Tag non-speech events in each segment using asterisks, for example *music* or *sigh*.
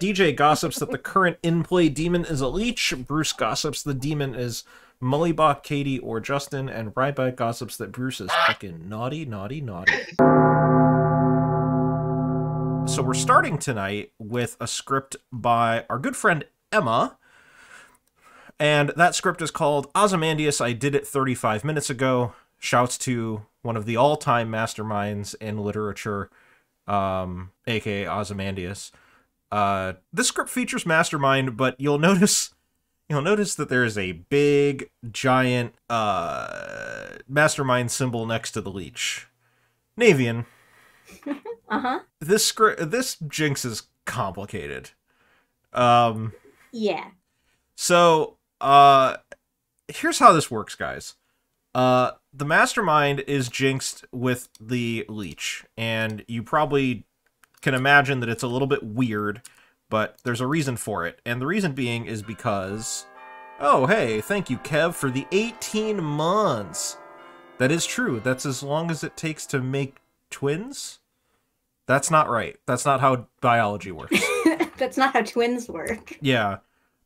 DJ gossips that the current in-play demon is a leech. Bruce gossips the demon is Mullybot, Katie, or Justin, and Ryback gossips that Bruce is fucking naughty, naughty, naughty. So we're starting tonight with a script by our good friend Emma. And that script is called Ozymandias. I did it 35 minutes ago. Shouts to one of the all-time masterminds in literature, um, aka Ozymandias. Uh, this script features Mastermind, but you'll notice *laughs* you'll notice that there is a big, giant uh, Mastermind symbol next to the leech. Navean. *laughs* uh huh. This script, this jinx is complicated. Um. Yeah. So, uh, here's how this works, guys. Uh, the mastermind is jinxed with the leech, and you probably can imagine that it's a little bit weird, but there's a reason for it. And the reason being is because... Oh, hey, thank you, Kev, for the 18 months. That is true. That's as long as it takes to make twins? That's not right. That's not how biology works. *laughs* That's not how twins work. Yeah.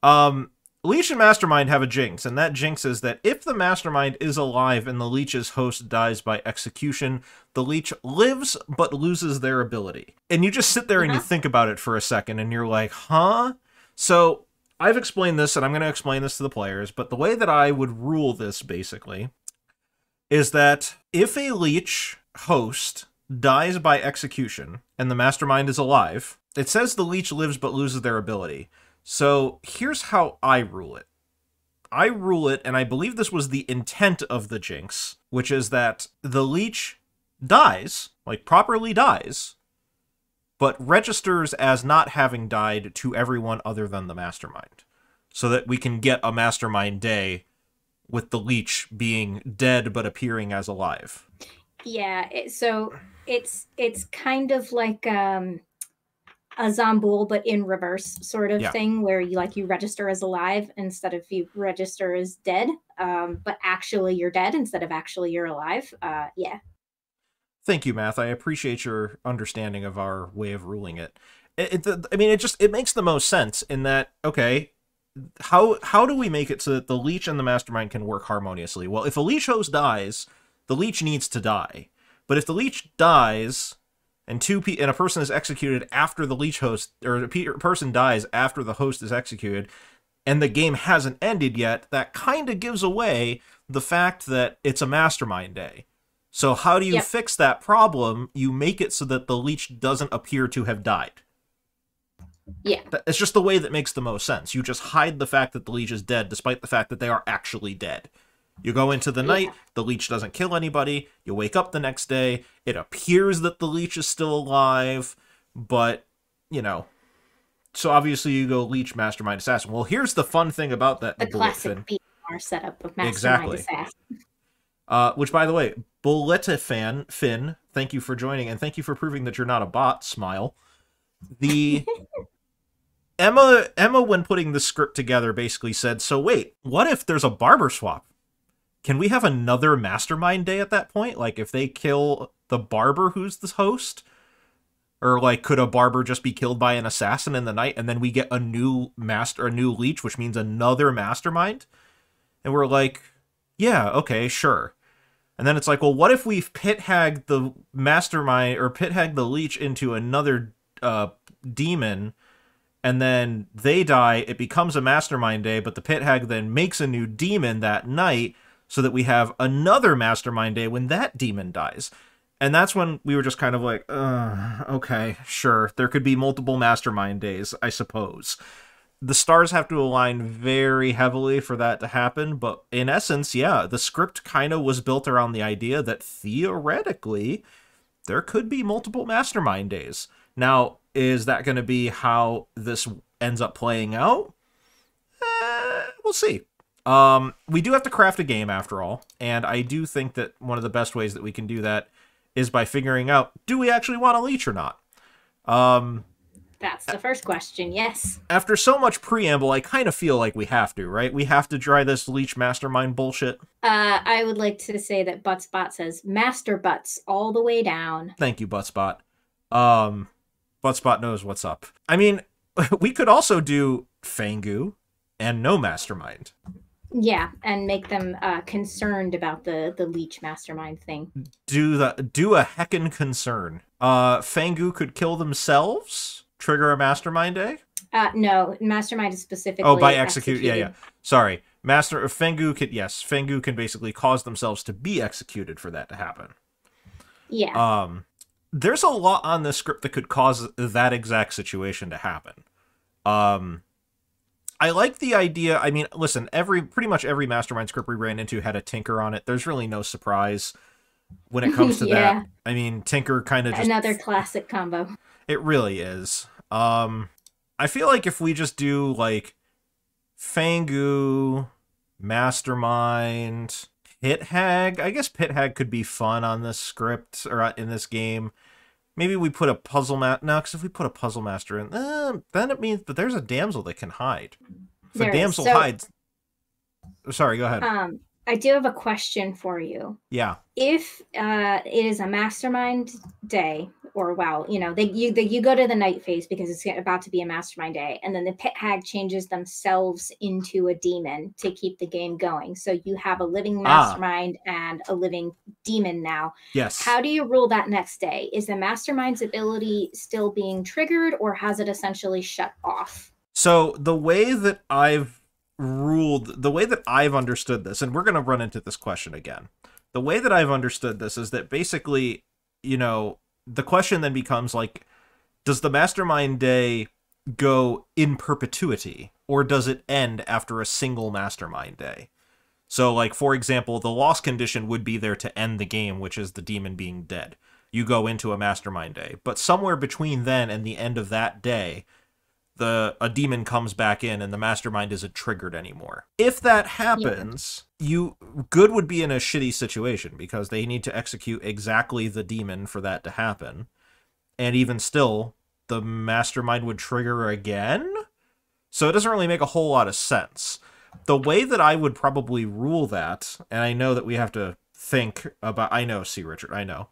Um, Leech and Mastermind have a jinx, and that jinx is that if the Mastermind is alive and the Leech's host dies by execution, the Leech lives but loses their ability. And you just sit there and you uh-huh. think about it for a second, and you're like, huh? So I've explained this, and I'm going to explain this to the players, but the way that I would rule this, basically, is that if a Leech host dies by execution and the Mastermind is alive, it says the Leech lives but loses their ability. So here's how I rule it. I rule it, and I believe this was the intent of the Jinx, which is that the leech dies, like properly dies, but registers as not having died to everyone other than the mastermind. So that we can get a mastermind day with the leech being dead but appearing as alive. Yeah, it, so it's it's kind of like um a Zombuul, but in reverse sort of Yeah. thing where you like you register as alive instead of you register as dead. Um, but actually you're dead instead of actually you're alive. Uh, yeah. Thank you, Math. I appreciate your understanding of our way of ruling it. It, it. I mean, it just it makes the most sense in that okay, how how do we make it so that the leech and the mastermind can work harmoniously? Well, if a leech host dies, the leech needs to die. But if the leech dies and two pe- and a person is executed after the leech host or a pe- person dies after the host is executed and the game hasn't ended yet, that kind of gives away the fact that it's a mastermind day. So how do you Yep. fix that problem? You make it so that the leech doesn't appear to have died. Yeah. It's just the way that makes the most sense. You just hide the fact that the leech is dead, despite the fact that they are actually dead. You go into the Yeah. night, the leech doesn't kill anybody. You wake up the next day, it appears that the leech is still alive, but, you know. So obviously you go leech, mastermind, assassin. Well, here's the fun thing about that. The classic. BR setup of Mastermind Exactly. Assassin. Uh, which, by the way, Bulleta fan Finn, thank you for joining, and thank you for proving that you're not a bot. Smile. The *laughs* Emma Emma, when putting the script together, basically said, "So wait, what if there's a barber swap? Can we have another mastermind day at that point? Like, if they kill the barber, who's the host?" Or like, could a barber just be killed by an assassin in the night, and then we get a new master, a new leech, which means another mastermind? And we're like, yeah, okay, sure. And then it's like, well, what if we've pit hag the mastermind or pit hag the leech into another uh, demon, and then they die? It becomes a mastermind day, but the pit hag then makes a new demon that night, so that we have another mastermind day when that demon dies. And that's when we were just kind of like, okay, sure. There could be multiple mastermind days, I suppose the stars have to align very heavily for that to happen but in essence yeah the script kind of was built around the idea that theoretically there could be multiple mastermind days now is that going to be how this ends up playing out Eh, we'll see um we do have to craft a game after all and i do think that one of the best ways that we can do that is by figuring out do we actually want a leech or not um That's the first question. Yes. after so much preamble, I kind of feel like we have to, right? We have to try this leech mastermind bullshit. Uh, I would like to say that Buttsbot says master butts all the way down. Thank you, Buttspot. Um, Buttspot knows what's up. I mean, *laughs* we could also do Fangu and no mastermind. Yeah, and make them uh, concerned about the the leech mastermind thing. Do the do a heckin' concern. Uh, Fangu could kill themselves. Trigger a mastermind day. Uh, no, mastermind is specifically. Oh, by execute. Yeah, yeah. Sorry, master Fangu can yes, Fangu can basically cause themselves to be executed for that to happen. Yeah. Um, there's a lot on this script that could cause that exact situation to happen. Um, I like the idea. I mean, listen, every pretty much every mastermind script we ran into had a tinker on it. There's really no surprise when it comes *laughs* to Yeah. that. I mean, tinker kind of just Another classic combo. it really is. Um, I feel like if we just do like Fangu, Mastermind, Pit Hag, I guess Pit Hag could be fun on this script or uh, in this game. Maybe we put a puzzle mat. No, because if we put a puzzle master in, uh, then it means that there's a damsel that can hide. If There a is. damsel So- hides. Sorry, go ahead. Um, I do have a question for you. yeah. If uh, it is a mastermind day, or well, you know, they you they, you go to the night phase because it's about to be a mastermind day, and then the pit hag changes themselves into a demon to keep the game going. So you have a living Ah. mastermind and a living demon now. Yes. How do you rule that next day? Is the mastermind's ability still being triggered, or has it essentially shut off? So the way that I've ruled, the way that I've understood this, and we're going to run into this question again. The way that I've understood this is that basically, you know, the question then becomes like, does the mastermind day go in perpetuity, or does it end after a single mastermind day? So, like for example, the loss condition would be there to end the game, which is the demon being dead. You go into a mastermind day, but somewhere between then and the end of that day, the a demon comes back in and the mastermind isn't triggered anymore. If that happens, you good would be in a shitty situation because they need to execute exactly the demon for that to happen. And even still, the mastermind would trigger again. So it doesn't really make a whole lot of sense. The way that I would probably rule that, and I know that we have to think about I know, see Richard, I know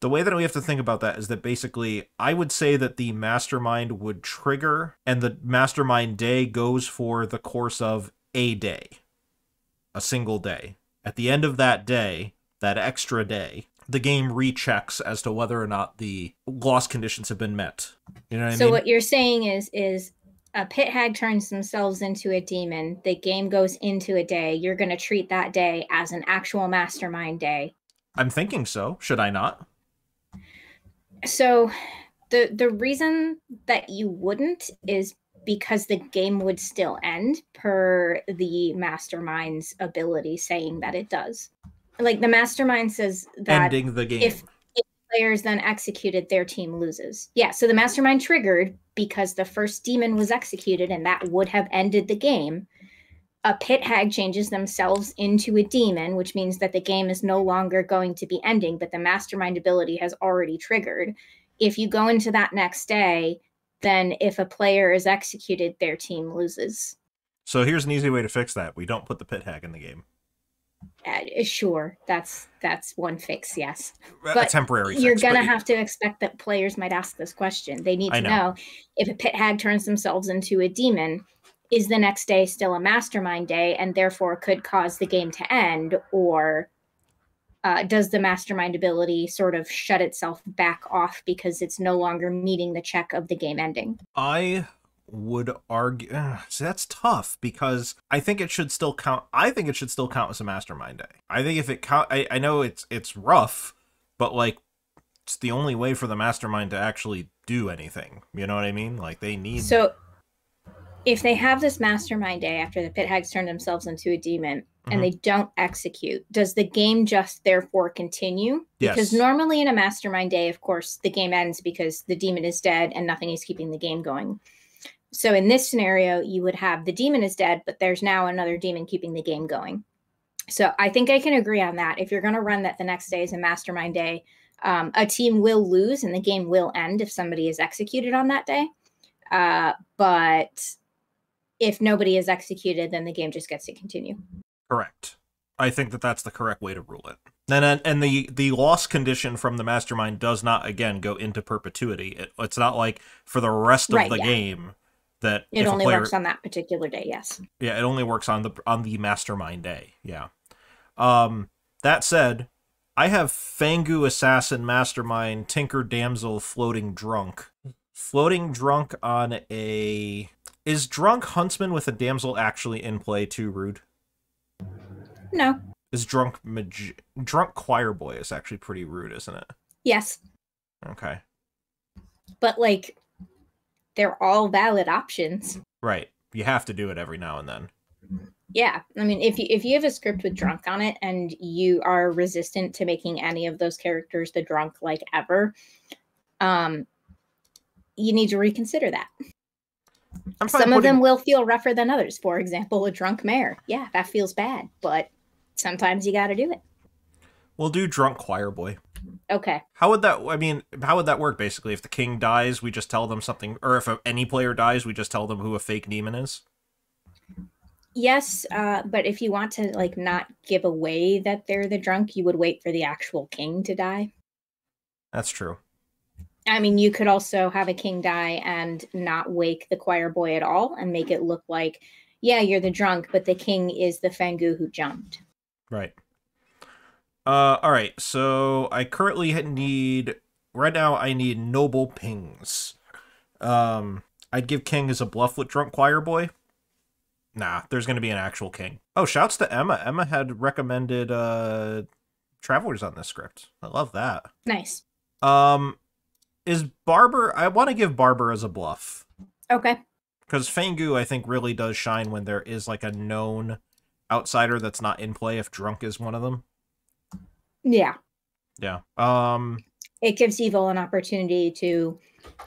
the way that we have to think about that is that basically I would say that the mastermind would trigger and the mastermind day goes for the course of a day, a single day. At the end of that day, that extra day, the game rechecks as to whether or not the loss conditions have been met. You know what I so mean? what you're saying is is a pit hag turns themselves into a demon the game goes into a day you're going to treat that day as an actual mastermind day I'm thinking so. Should I not? So the the reason that you wouldn't is because the game would still end per the mastermind's ability saying that it does like the mastermind says that Ending the game. if players then executed, their team loses. Yeah, so the mastermind triggered because the first demon was executed and that would have ended the game. A pit hag changes themselves into a demon, which means that the game is no longer going to be ending, but the mastermind ability has already triggered. If you go into that next day, then if a player is executed, their team loses. so here's an easy way to fix that. We don't put the pit hag in the game. Uh, sure, that's that's one fix. Yes. a But temporary you're fix, gonna but- have to expect that players might ask this question. They need to know. know. if a pit hag turns themselves into a demon, is the next day still a mastermind day and therefore could cause the game to end, or uh, does the mastermind ability sort of shut itself back off because it's no longer meeting the check of the game ending? I would argue uh, see, that's tough because I think it should still count I think it should still count as a mastermind day. I think if it count I, I know it's it's rough, but like it's the only way for the mastermind to actually do anything. You know what I mean? Like they need So if they have this mastermind day after the pit hags turn themselves into a demon Mhm. and they don't execute, does the game just therefore continue? Because normally in a mastermind day, of course, the game ends because the demon is dead and nothing is keeping the game going. So in this scenario, you would have the demon is dead, but there's now another demon keeping the game going. So I think I can agree on that. If you're going to run that the next day is a mastermind day, um, a team will lose and the game will end if somebody is executed on that day. Uh, but if nobody is executed, then the game just gets to continue. correct. I think that that's the correct way to rule it. And and, and the the loss condition from the mastermind does not again go into perpetuity. It, it's not like for the rest of Right, the yeah. game That It only player- works on that particular day. Yes. Yeah, it only works on the on the mastermind day. Yeah. Um that said, I have Fangu Assassin Mastermind Tinker Damsel floating drunk. Floating drunk on a is drunk huntsman with a damsel actually in play too rude? No. Is drunk magi- drunk choir boy is actually pretty rude, isn't it? Yes. Okay. But like, they're all valid options. Right. You have to do it every now and then. Yeah, I mean, if you if you have a script with drunk on it and you are resistant to making any of those characters the drunk like ever, um, you need to reconsider that. I'm fine Some of them will feel rougher than others. For example, a drunk mayor. Yeah, that feels bad, but sometimes you got to do it. We'll do drunk choir boy. Okay. How would that? I mean, how would that work? Basically, if the king dies, we just tell them something, or if any player dies, we just tell them who a fake demon is. Yes, uh, but if you want to like not give away that they're the drunk, you would wait for the actual king to die. That's true. I mean, you could also have a king die and not wake the choir boy at all and make it look like, yeah, you're the drunk, but the king is the Fangu who jumped. Right. Uh, all right. So I currently need right now. I need noble pings. Um, I'd give king as a bluff with drunk choir boy. Nah, there's gonna be an actual king. Oh, shouts to Emma. Emma had recommended uh travelers on this script. I love that. Nice. Um, is Barber? I want to give Barber as a bluff Okay. because Fangu I think really does shine when there is like a known outsider that's not in play. If drunk is one of them. Yeah. Yeah. Um. It gives evil an opportunity to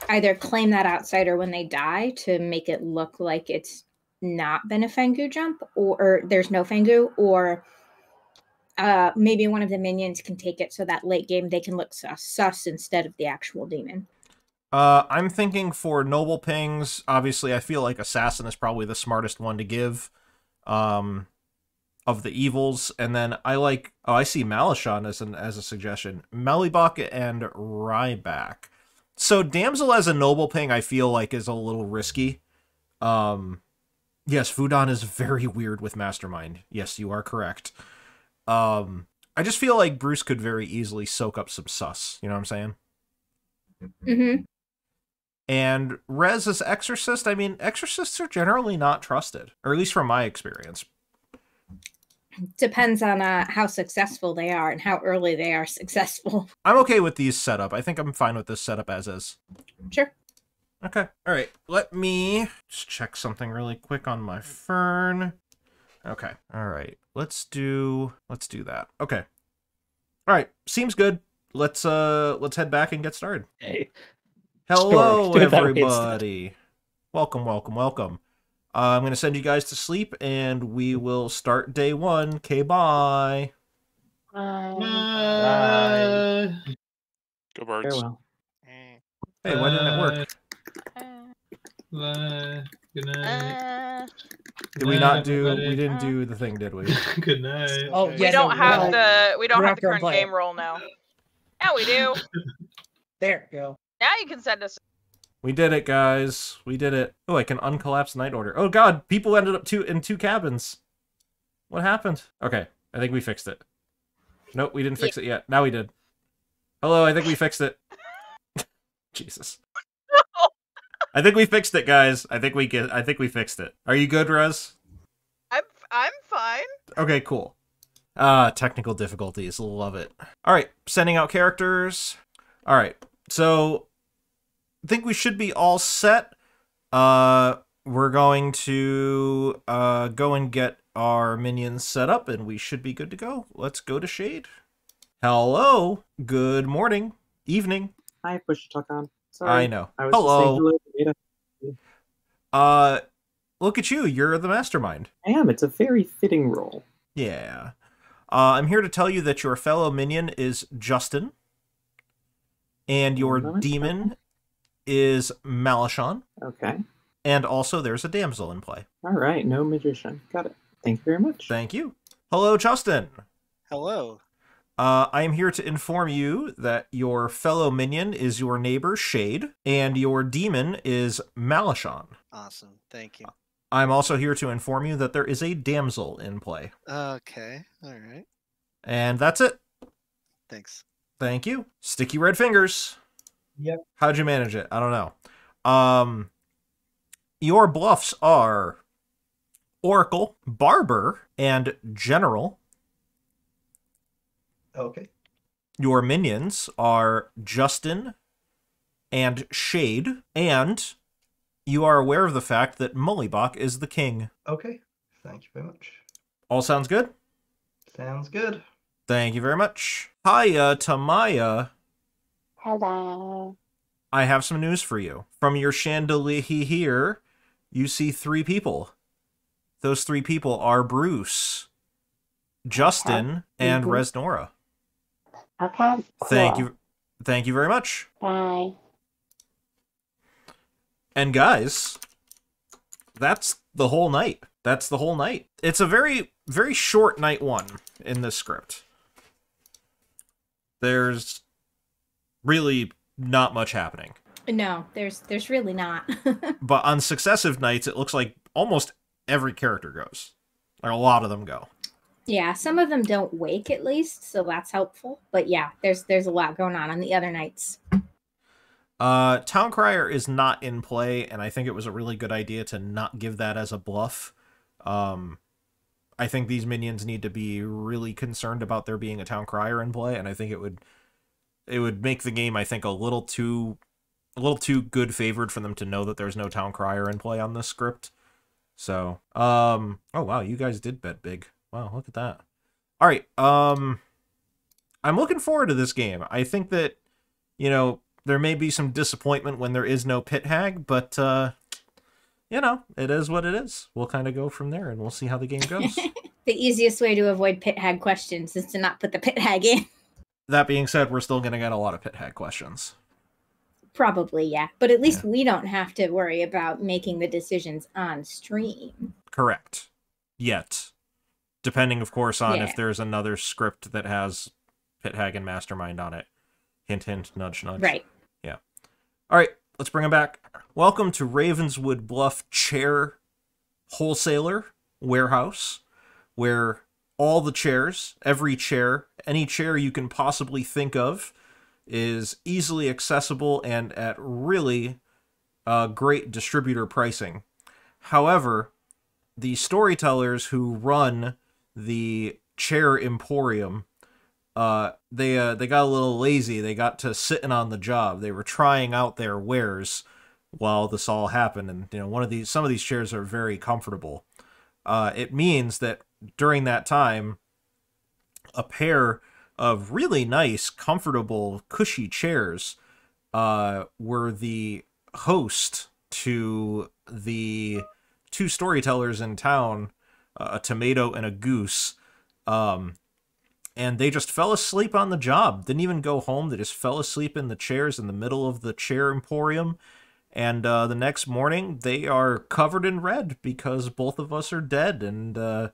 either claim that outsider when they die to make it look like it's not been a Fangu jump or, or there's no Fangu, or uh, maybe one of the minions can take it so that late game they can look sus, sus instead of the actual demon. Uh, I'm thinking for noble pings. Obviously, I feel like assassin is probably the smartest one to give. Um, of the evils, and then I like. Oh, I see Malishon as an as a suggestion. Melibok and Ryback. So damsel as a noble ping, I feel like is a little risky. Um, yes, Fudan is very weird with mastermind. Yes, you are correct. Um, I just feel like Bruce could very easily soak up some sus. You know what I'm saying? Mm-hmm. And Rez as Exorcist, I mean, Exorcists are generally not trusted, or at least from my experience. Depends on uh, how successful they are and how early they are *laughs* successful. I'm okay with these setup. I think I'm fine with this setup as is. Sure. Okay. All right. Let me just check something really quick on my fern. Okay. All right. Let's do let's do that. Okay. All right. Seems good. Let's uh let's head back and get started. Hey, Hello, *laughs* do it that way instead. everybody. Welcome, welcome, welcome. Uh, I'm going to send you guys to sleep, and we will start day one. Okay, bye. Bye. Go birds. farewell. Mm. Hey, why didn't it work? Bye. Good night. Uh, Did we not do? We didn't do the thing, did we? *laughs* Good night. Oh, we yeah, don't no, have no. the we don't We're have the current play game roll now. Yeah, we do. *laughs* There go. Now you can send us. We did it, guys. We did it. Oh, I can uncollapse night order. Oh God, people ended up two in two cabins. What happened? Okay, I think we fixed it. Nope, we didn't fix it yet. Now we did. Hello, I think we fixed it. *laughs* Jesus. I think we fixed it, guys. I think we get. I think we fixed it. Are you good, Rez? I'm I'm fine. Okay, cool. Ah, technical difficulties. Love it. All right, sending out characters. All right, so I think we should be all set. Uh, we're going to uh go and get our minions set up, and we should be good to go. Let's go to Shade. Hello. Good morning. Evening. Hi, have push to talk on. Sorry. I know. I was Hello. hello. Uh, look at you. You're the mastermind. I am. It's a very fitting role. Yeah. Uh, I'm here to tell you that your fellow minion is Justin, and your Nice. demon is Malishon, Okay. and also there's a damsel in play. All right. No magician. Got it. Thank you very much. Thank you. Hello, Justin. Hello. Uh, I am here to inform you that your fellow minion is your neighbor Shade, and your demon is Malishon. Awesome. Thank you. I'm also here to inform you that there is a damsel in play. Okay. All right. And that's it. Thanks. Thank you. Sticky red fingers. Yep. How'd you manage it? I don't know. Um, your bluffs are Oracle, Barber, and General. Okay. Your minions are Justin and Shade, and you are aware of the fact that Mullibach is the king. Okay. Thank you very much. All sounds good? Sounds good. Thank you very much. Hiya, Tamaya. Hello. I have some news for you. From your chandelier here, you see three people. Those three people are Bruce, Justin, and Mhm. Resnora. Okay. Thank you. Thank you very much. Bye. And guys, that's the whole night. That's the whole night. It's a very, very short night one in this script. There's really not much happening. No, there's there's really not. *laughs* But on successive nights, it looks like almost every character goes. Like a lot of them go. Yeah, some of them don't wake at least, so that's helpful. But yeah, there's there's a lot going on on the other nights. Uh, Town Crier is not in play, and I think it was a really good idea to not give that as a bluff. Um, I think these minions need to be really concerned about there being a Town Crier in play, and I think it would it would make the game, I think, a little too a little too good favored for them to know that there's no Town Crier in play on this script. So, um, oh wow, you guys did bet big. Wow, look at that. All right, um, I'm looking forward to this game. I think that you know there may be some disappointment when there is no pit hag, but uh, you know it is what it is. We'll kind of go from there, and we'll see how the game goes. *laughs* The easiest way to avoid pit hag questions is to not put the pit hag in. *laughs* that being said, we're still gonna get a lot of pit hag questions. Probably, yeah. But at least we don't have to worry about making the decisions on stream. Correct. Yet, depending, of course, on Yeah. if there's another script that has pit hag and mastermind on it. Hint, hint, nudge, nudge. Right. Yeah. All right, let's bring him back. Welcome to Ravenswood Bluff Chair Wholesaler Warehouse, where all the chairs, every chair, any chair you can possibly think of, is easily accessible and at really uh, great distributor pricing. However, the storytellers who run the chair emporium uh, they uh, they got a little lazy. They got to sitting on the job. They were trying out their wares while this all happened, and you know one of these some of these chairs are very comfortable. Uh, it means that during that time, a pair of really nice, comfortable, cushy chairs uh, were the host to the two storytellers in town, a tomato and a goose. Um, and they just fell asleep on the job. Didn't even go home. They just fell asleep in the chairs in the middle of the chair emporium. And uh, the next morning, they are covered in red because both of us are dead. And uh,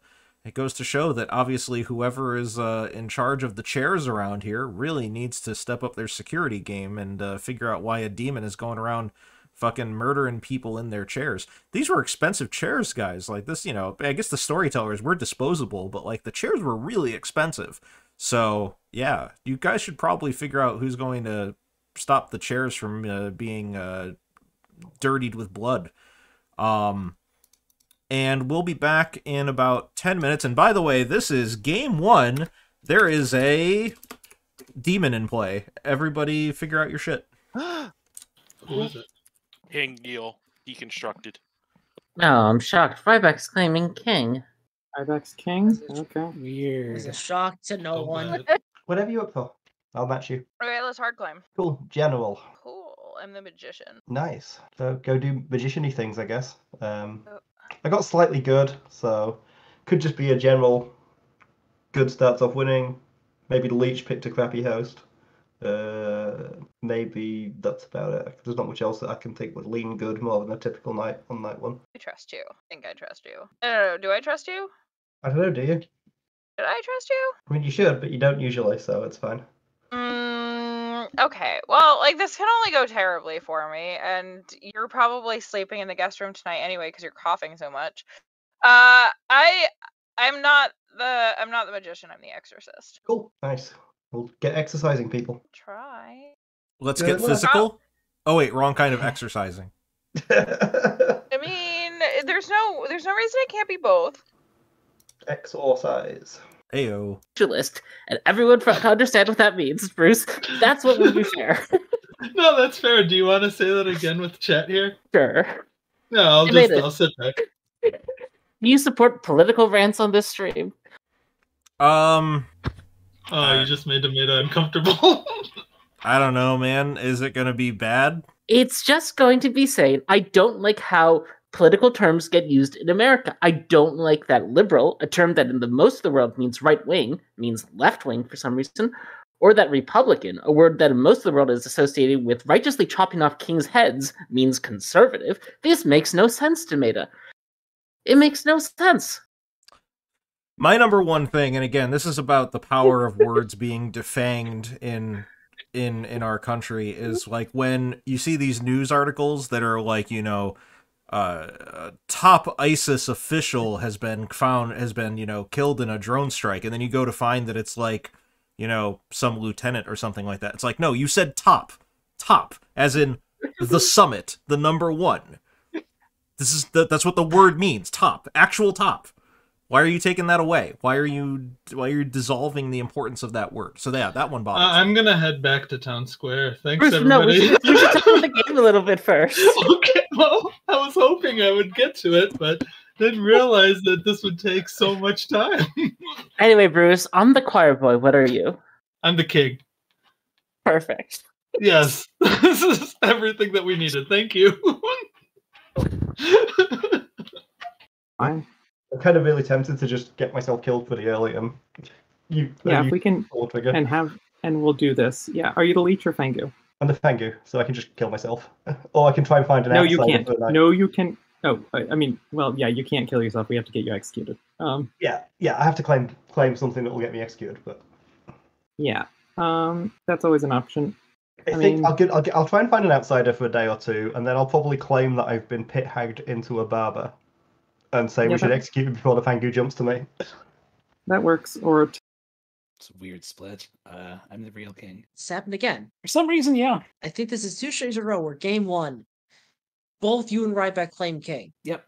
it goes to show that obviously whoever is uh, in charge of the chairs around here really needs to step up their security game and uh, figure out why a demon is going around fucking murdering people in their chairs. These were expensive chairs, guys. Like this, you know, I guess the storytellers were disposable, but like the chairs were really expensive. So, yeah, you guys should probably figure out who's going to stop the chairs from uh, being uh, dirtied with blood. Um and we'll be back in about 10 minutes. And by the way, this is game 1. There is a demon in play. Everybody figure out your shit. *gasps* Who is it? Hangil deconstructed. No, I'm shocked. Ryback's claiming king. Ibex King? Okay. Weird. It's Weird. a shock to no Oh, one. *laughs* Whatever you up for, I'll match you. Okay, let's hard climb. Cool. General. Cool. I'm the magician. Nice. So go do magician-y things, I guess. Um, Oh. I got slightly good, so could just be a general. Good starts off winning. Maybe the leech picked a crappy host. Uh, maybe that's about it. There's not much else that I can think would lean good more than a typical night on night one. I trust you. I think I trust you. I don't know. Do I trust you? I don't know. Do you? Did I trust you? I mean, you should, but you don't usually, so it's fine. Mm, okay. Well, like this can only go terribly for me, and you're probably sleeping in the guest room tonight anyway because you're coughing so much. Uh, I, I'm not the, I'm not the magician. I'm the exorcist. Cool. Nice. We'll get exercising, people. Try. Let's Good get luck. physical. Oh wait, wrong kind of *laughs* exercising. I mean, there's no, there's no reason it can't be both. Exorcise. Ayo. list, and everyone for, *laughs* understand what that means, Bruce. That's what would be *laughs* fair. No, that's fair. Do you want to say that again with chat here? sure. No, I'll I just. I'll sit back. You support political rants on this stream? Um, Oh, you just made Tomato uncomfortable. *laughs* I don't know, man. Is it gonna be bad? It's just going to be saying, I don't like how political terms get used in America. I don't like that liberal, a term that in the most of the world means right wing, means left wing for some reason, or that Republican, a word that in most of the world is associated with righteously chopping off kings' heads, means conservative. This makes no sense, to Tomato. It makes no sense. My number one thing, and again, this is about the power of words *laughs* being defanged in in in our country, is like when you see these news articles that are like, you know, uh, a top ISIS official has been found has been you know killed in a drone strike, and then you go to find that it's like, you know, some lieutenant or something like that. It's like, no, you said top, top, as in the *laughs* summit, the number one. This is the, that's what the word means, top, actual top. Why are you taking that away? Why are you why are you dissolving the importance of that word? So yeah, that one Uh, bothers. me. I'm gonna head back to town square. Thanks, Bruce, no, everybody. we should, we should talk about the game a little bit *laughs* first. okay, well, I was hoping I would get to it, but didn't realize that this would take so much time. *laughs* Anyway, Bruce, I'm the choir boy. What are you? I'm the king. Perfect. Yes, *laughs* this is everything that we needed. Thank you. Fine. I'm kind of really tempted to just get myself killed pretty early and you. Yeah, you if we can and have and we'll do this. Yeah. Are you the leech or Fangu? I'm the Fangu, so I can just kill myself, *laughs* or I can try and find an No, you can't. for the night. No, you can. Oh, I, I mean, well, yeah, you can't kill yourself. We have to get you executed. Um, Yeah, yeah, I have to claim claim something that will get me executed, but yeah. Um, that's always an option. I, I think mean- I'll get, I'll get I'll try and find an outsider for a day or two, and then I'll probably claim that I've been pit hagged into a barber, and say Yeah, we should execute me before the Fangu jumps to me. That works. Or t- It's a weird split. Uh, I'm the real king. It's happened again. For some reason, yeah. I think this is two streams in a row where game one, both you and Ryback claim king. Yep.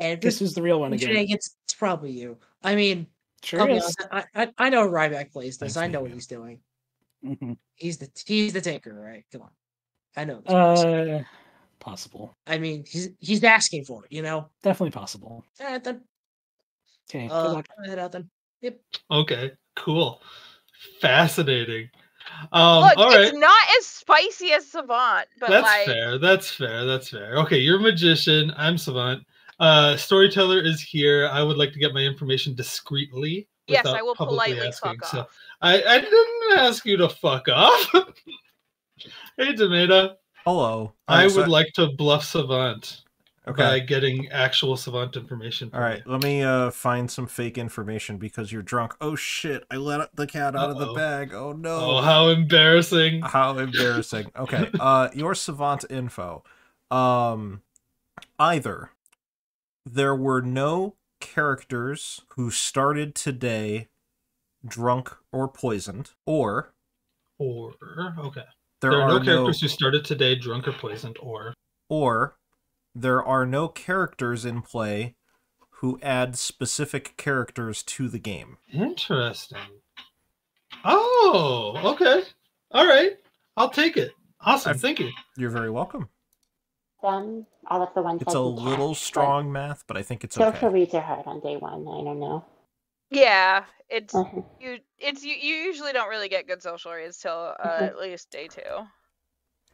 And This this is the real one again. shenanigans, it's probably you. I mean, Sure I'll is. honest, I, I, I know Ryback plays this. Thanks, I know what he's doing. Mhm. He's the he's the tinker, right? Come on. I know. this person. Uh, possible. I mean, he's he's asking for it, you know. Definitely possible. All right then. Okay. good Uh, luck. I'm head out then. Yep. okay, cool, fascinating. Um, Look, all right. it's not as spicy as Savant, but That's like fair. That's fair. That's fair. Okay, you're a magician. I'm savant. Uh, storyteller is here. I would like to get my information discreetly. yes, I will politely asking. fuck So off. I, I didn't ask you to fuck off. *laughs* hey, Tomato. Hello. I would so- like to bluff savant Okay. by getting actual savant information. All right, let me uh find some fake information because you're drunk. Oh shit! I let the cat out of the bag. Oh no! Oh, how embarrassing! How *laughs* embarrassing. Okay, uh, your savant info. Um, either there were no characters who started today drunk or poisoned, or Or okay, there, there, are, are no characters who started today drunk or poisoned. Or or there are no characters in play who add specific characters to the game. interesting. Oh, okay. All right. I'll take it. Awesome. I've- Thank you. You're very welcome. Done all of the ones It's I a can little catch, but strong math, but I think it's Social okay. reads are hard on day one. I don't know. Yeah, it's Mhm. you. It's you. You usually don't really get good social reads till uh, Mhm. at least day two.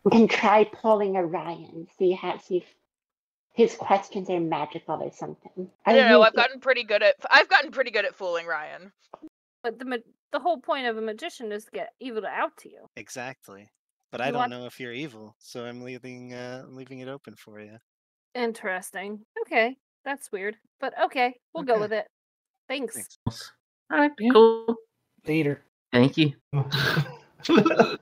We can try pulling Orion. See how see if his questions are magical or something. I don't know. I've it- gotten pretty good at. I've gotten pretty good at fooling Ryan. But the the whole point of a magician is to get evil out to you. Exactly. But I don't want- know if you're evil, so I'm leaving uh leaving it open for you. Interesting. Okay, that's weird, but okay, we'll go with it. Thanks. Thanks. All right, cool. Later. Thank you. *laughs*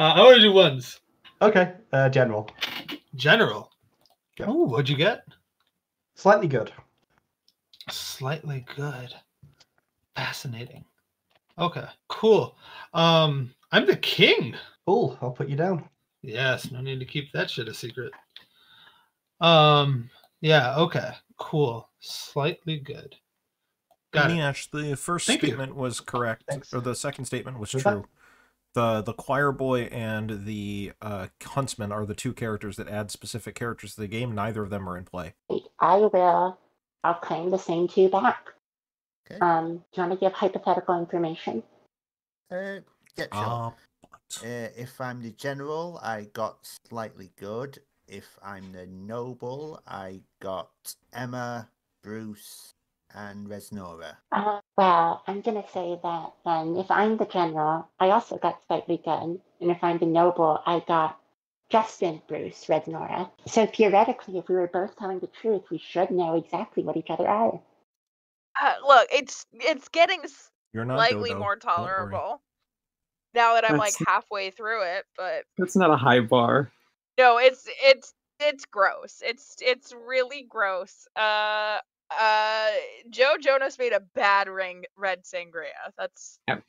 Uh, I want to do ones. Okay, uh, general. General. Oh, what'd you get? Slightly good. Slightly good. Fascinating. Okay, cool. Um, I'm the king. Cool. I'll put you down. Yes, no need to keep that shit a secret. Um, yeah, okay, cool. Slightly good. Got it. Niash, the first Thank you. statement was correct, Thanks. or the second statement was Was that- true. The the choir boy and the uh, huntsman are the two characters that add specific characters to the game. Neither of them are in play. I will. I'll claim the same two back. Um, do you want to give hypothetical information? Uh, yeah, sure. Uh, Uh, if I'm the general, I got slightly good. If I'm the noble, I got Emma, Bruce, and Resnora. Uh, well, I'm gonna say that then if I'm the general, I also got slightly good, and if I'm the noble, I got Justin, Bruce, Resnora. So theoretically, if we were both telling the truth, we should know exactly what each other are. Uh, look, it's it's getting You're not slightly Dodo. more tolerable now that I'm like halfway through it. But That's not a high bar. no, it's it's it's gross. It's it's really gross. Uh, uh, Joe Jonas made a bad ring red sangria. That's Ouch.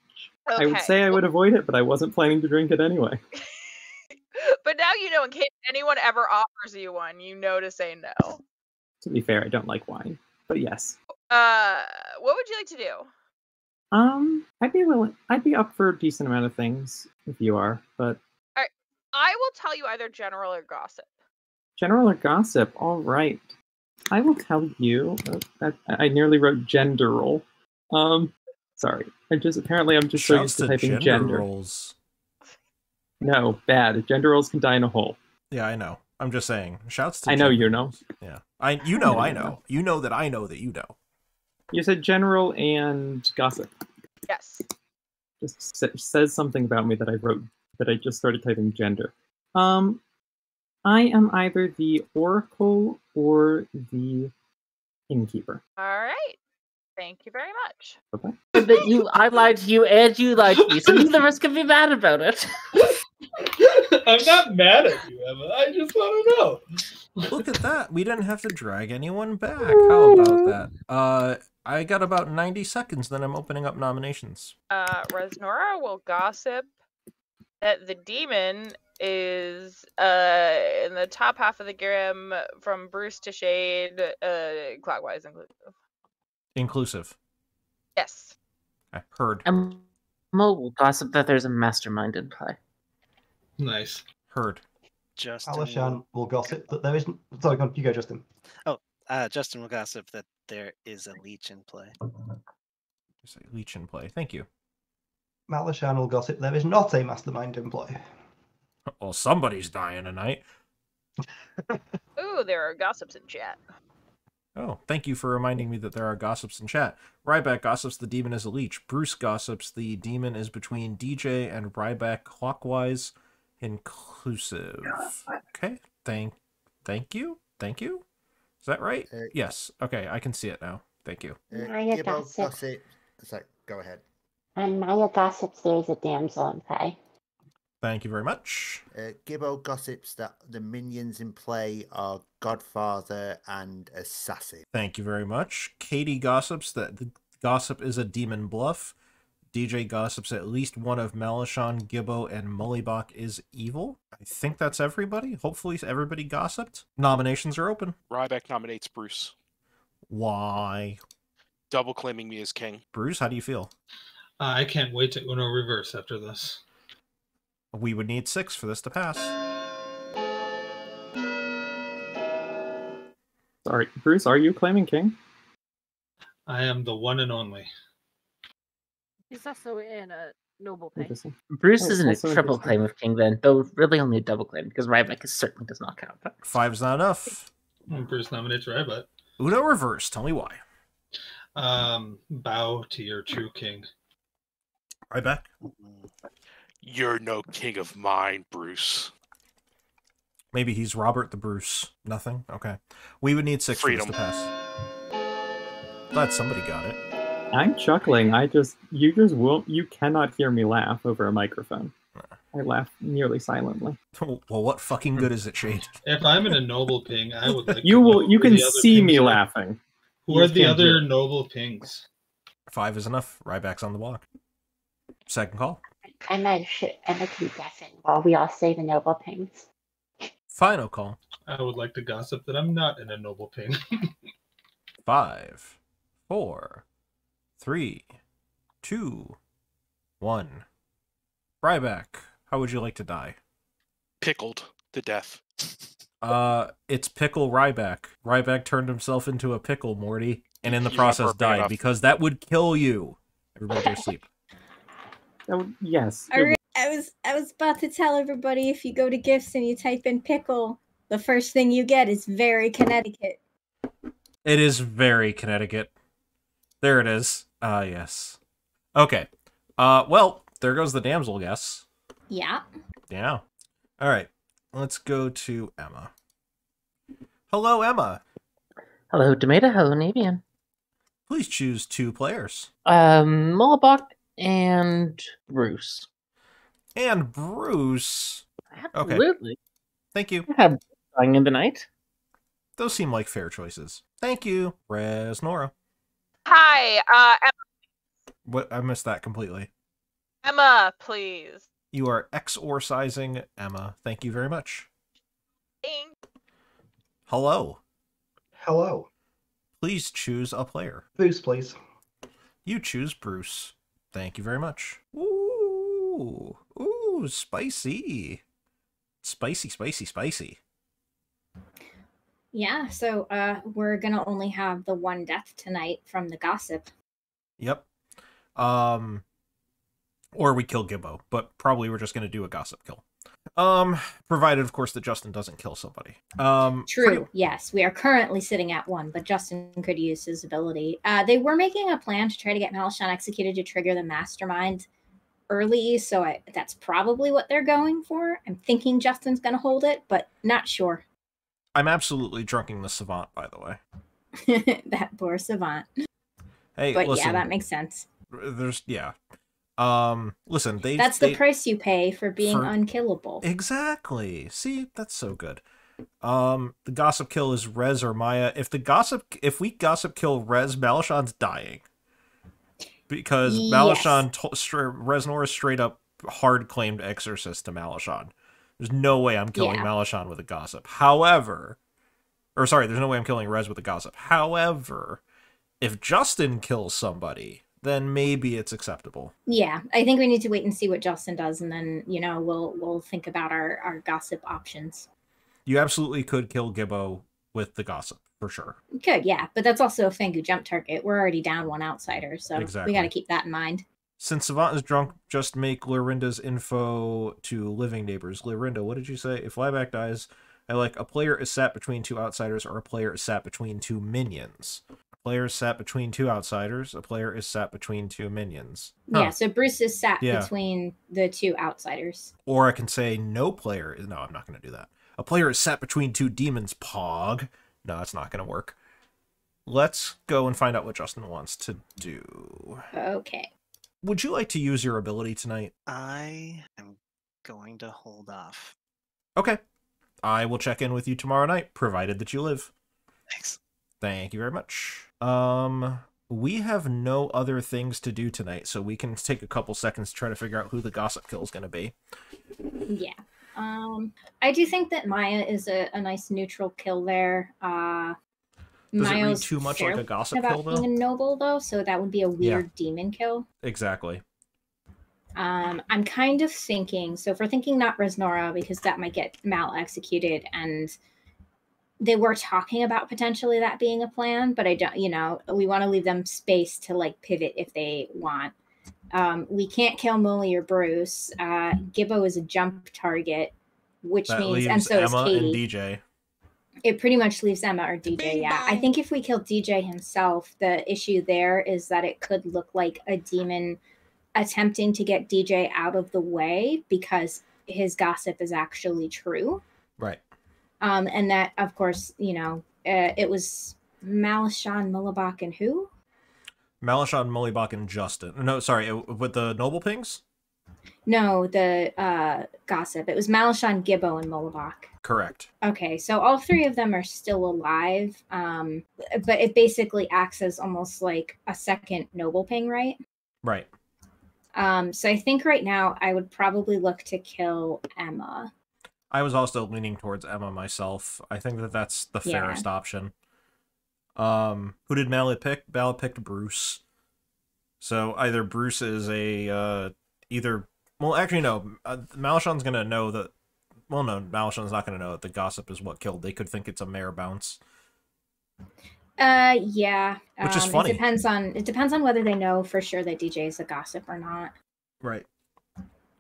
okay. I would say I would avoid it, but I wasn't planning to drink it anyway. *laughs* but now you know, in case anyone ever offers you one, you know to say no. To be fair, I don't like wine, but yes. Uh, what would you like to do? Um, I'd be willing. I'd be up for a decent amount of things if you are, but I will tell you either general or gossip. General or gossip. All right, I will tell you. Uh, that I nearly wrote genderal. Um, sorry. I just apparently I'm just so used to to typing gender gender. roles. No, bad. Gender roles can die in a hole. Yeah, I know. I'm just saying. Shouts to I know you know. roles. Yeah, I you know know I know. *laughs* know. You know that I know that you know. You said general and gossip. Yes. Just says something about me that I wrote that I just started typing gender. Um, I am either the oracle or the innkeeper. All right. Thank you very much. Okay. But you, I lied to you, and you lied to me, so neither of us can be mad about it. *laughs* I'm not mad at you, Emma. I just want to know. Look at that. We didn't have to drag anyone back. How about that? Uh, I got about 90 seconds. Then I'm opening up nominations. Uh, Resnora will gossip that the demon is uh in the top half of the grim from Bruce to Shade, uh, clockwise inclusive. Inclusive. Yes. I heard. And Mo will gossip that there's a mastermind in play. Nice. Heard. Justin. Alashan will gossip that there isn't. Sorry, go on, you go, Justin. Oh, uh, Justin will gossip that there is a leech in play. Just say leech in play. Thank you. Malashan will gossip there is not a mastermind in play. Well, somebody's dying tonight. *laughs* Ooh, there are gossips in chat. Oh, thank you for reminding me that there are gossips in chat. Ryback gossips the demon is a leech. Bruce gossips the demon is between DJ and Ryback clockwise inclusive. Okay. Thank thank you. Thank you. Is that right? Uh, yes. Okay, I can see it now. Thank you. Uh, Maya Gibbo gossip. gossip. Sorry, go ahead. And Maya gossips there's a damsel in play. Thank you very much. Uh, Gibbo gossips that the minions in play are Godfather and Assassin. Thank you very much. Katie gossips that the gossip is a demon bluff. DJ gossips at least one of Malishon, Gibbo, and Mullibach is evil. I think that's everybody. Hopefully everybody gossiped. Nominations are open. Ryback nominates Bruce, Why? double claiming me as king. Bruce, how do you feel? Uh, I can't wait to Uno reverse after this. We would need six for this to pass. Sorry, Bruce, are you claiming king? I am the one and only. He's also in a noble thing. Bruce Oh, isn't a triple claim of king then, though really only a double claim because Ryback certainly does not count. Five's not enough. And Bruce nominates Rabbit. Uno reverse. Tell me why. Um, bow to your true king. Ryback. You're no king of mine, Bruce. Maybe he's Robert the Bruce. Nothing? Okay. We would need six for Freedom. this to pass. Glad somebody got it. I'm chuckling. I just you just won't you cannot hear me laugh over a microphone. I laugh nearly silently. *laughs* Well, what fucking good is it, Shade? If I'm in a noble ping, I would like. You will you can see me are. laughing. Who You are the other hear. noble pings? Five is enough. Ryback's on the block. Second call. Emma should Emma can guess it while we all say the noble pings. Final call. I would like to gossip that I'm not in a noble ping. *laughs* Five, four, three, two, one. Ryback, how would you like to die? Pickled to death. Uh, it's Pickle Ryback. Ryback turned himself into a pickle, Morty, and in the You're process died enough. because that would kill you. Everybody go to sleep. That would, yes. it All right, I was I was about to tell everybody if you go to gifts and you type in pickle, the first thing you get is very Connecticut. It is very Connecticut. There it is. Ah, yes. Okay. Uh, well, there goes the damsel guess. Yeah. Yeah. All right. Let's go to Emma. Hello, Emma. Hello, Tomato. Hello, Navean. Please choose two players. Um, Mullabach and Bruce. And Bruce. Okay. Absolutely. Thank you. I have dying in the night. Those seem like fair choices. Thank you, Res Nora. Hi, uh, Em- What I missed that completely. Emma, please. You are exorcising Emma. Thank you very much. Thank- Hello. Hello. Please choose a player. Bruce, please. You choose Bruce. Thank you very much. Ooh, ooh, spicy. Spicy, spicy, spicy. Yeah, so uh we're gonna only have the one death tonight from the gossip. Yep. Um or we kill Gibbo, but probably we're just going to do a gossip kill. Um provided of course that Justin doesn't kill somebody. Um True. pretty- Yes, we are currently sitting at one, but Justin could use his ability. Uh, they were making a plan to try to get Malishon executed to trigger the mastermind early, so I, that's probably what they're going for. I'm thinking Justin's going to hold it, but not sure. I'm absolutely drunking the savant by the way. *laughs* that poor savant. Hey, but listen. yeah, that makes sense. There's yeah. Um listen, they That's they, the price you pay for being for- unkillable. Exactly. See, that's so good. Um, the gossip kill is Rez or Maya. If the gossip, if we gossip kill Rez, Malishon's dying because Yes. Malishon, to, stra- Reznor is straight up hard claimed exorcist to Malishon. There's no way I'm killing Yeah. With a gossip. However, or sorry, there's no way I'm killing Rez with a gossip. However, if Justin kills somebody, then maybe it's acceptable. Yeah, I think we need to wait and see what Justin does, and then you know we'll we'll think about our our gossip options. You absolutely could kill Gibbo with the gossip for sure. Could yeah, but that's also a Fangu jump target. We're already down one outsider, so Exactly. we got to keep that in mind. Since Savant is drunk, just make Lorinda's info to living neighbors. Lorinda, what did you say? If Lieback dies, I like a player is sat between two outsiders or a player is sat between two minions. A player is sat between two outsiders. A player is sat between two minions. Huh. Yeah, so Bruce is sat Yeah. between the two outsiders. Or I can say no player is. No, I'm not going to do that. A player is sat between two demons. Pog. No, that's not going to work. Let's go and find out what Justin wants to do. Okay. Would you like to use your ability tonight? I am going to hold off. Okay. I will check in with you tomorrow night, provided that you live. Thanks. Thank you very much. Um, we have no other things to do tonight, so we can take a couple seconds to try to figure out who the gossip kill is going to be. Yeah. Um, I do think that Maya is a, a nice neutral kill there. Uh, Does it read Maya's too much like a gossip about kill, though? being a noble though, so that would be a weird demon kill. Exactly. Um, I'm kind of thinking so. If we're thinking not Resnora, because that might get Mal executed, and they were talking about potentially that being a plan, but I don't. You know, we want to leave them space to like pivot if they want. Um, we can't kill Molly or Bruce. Uh, Gibbo is a jump target, which That means and so Emma is and Katie. DJ. It pretty much leaves Emma or DJ. Yeah, I think if we kill DJ himself, the issue there is that it could look like a demon attempting to get DJ out of the way because his gossip is actually true. Right. Um, and that, of course, you know, uh, it was Malishon, Mullabach, and who? Malishon, Mullibach, and Justin. No, sorry, with the Noble Pings? No, the uh, gossip. It was Malishon, Gibbo, and Mullibach. Correct. Okay, so all three of them are still alive, um, but it basically acts as almost like a second noble ping, right? Right. Um, so I think right now I would probably look to kill Emma. I was also leaning towards Emma myself. I think that that's the Yeah. fairest option. Um, who did Mallet pick? Mallet picked Bruce. So either Bruce is a uh, either well, actually no, uh, Malishon's gonna know that. Well, no, Malishon's not gonna know that the gossip is what killed. They could think it's a mare bounce. Uh, yeah. Which is um, funny. It depends on it depends on whether they know for sure that DJ is a gossip or not. Right.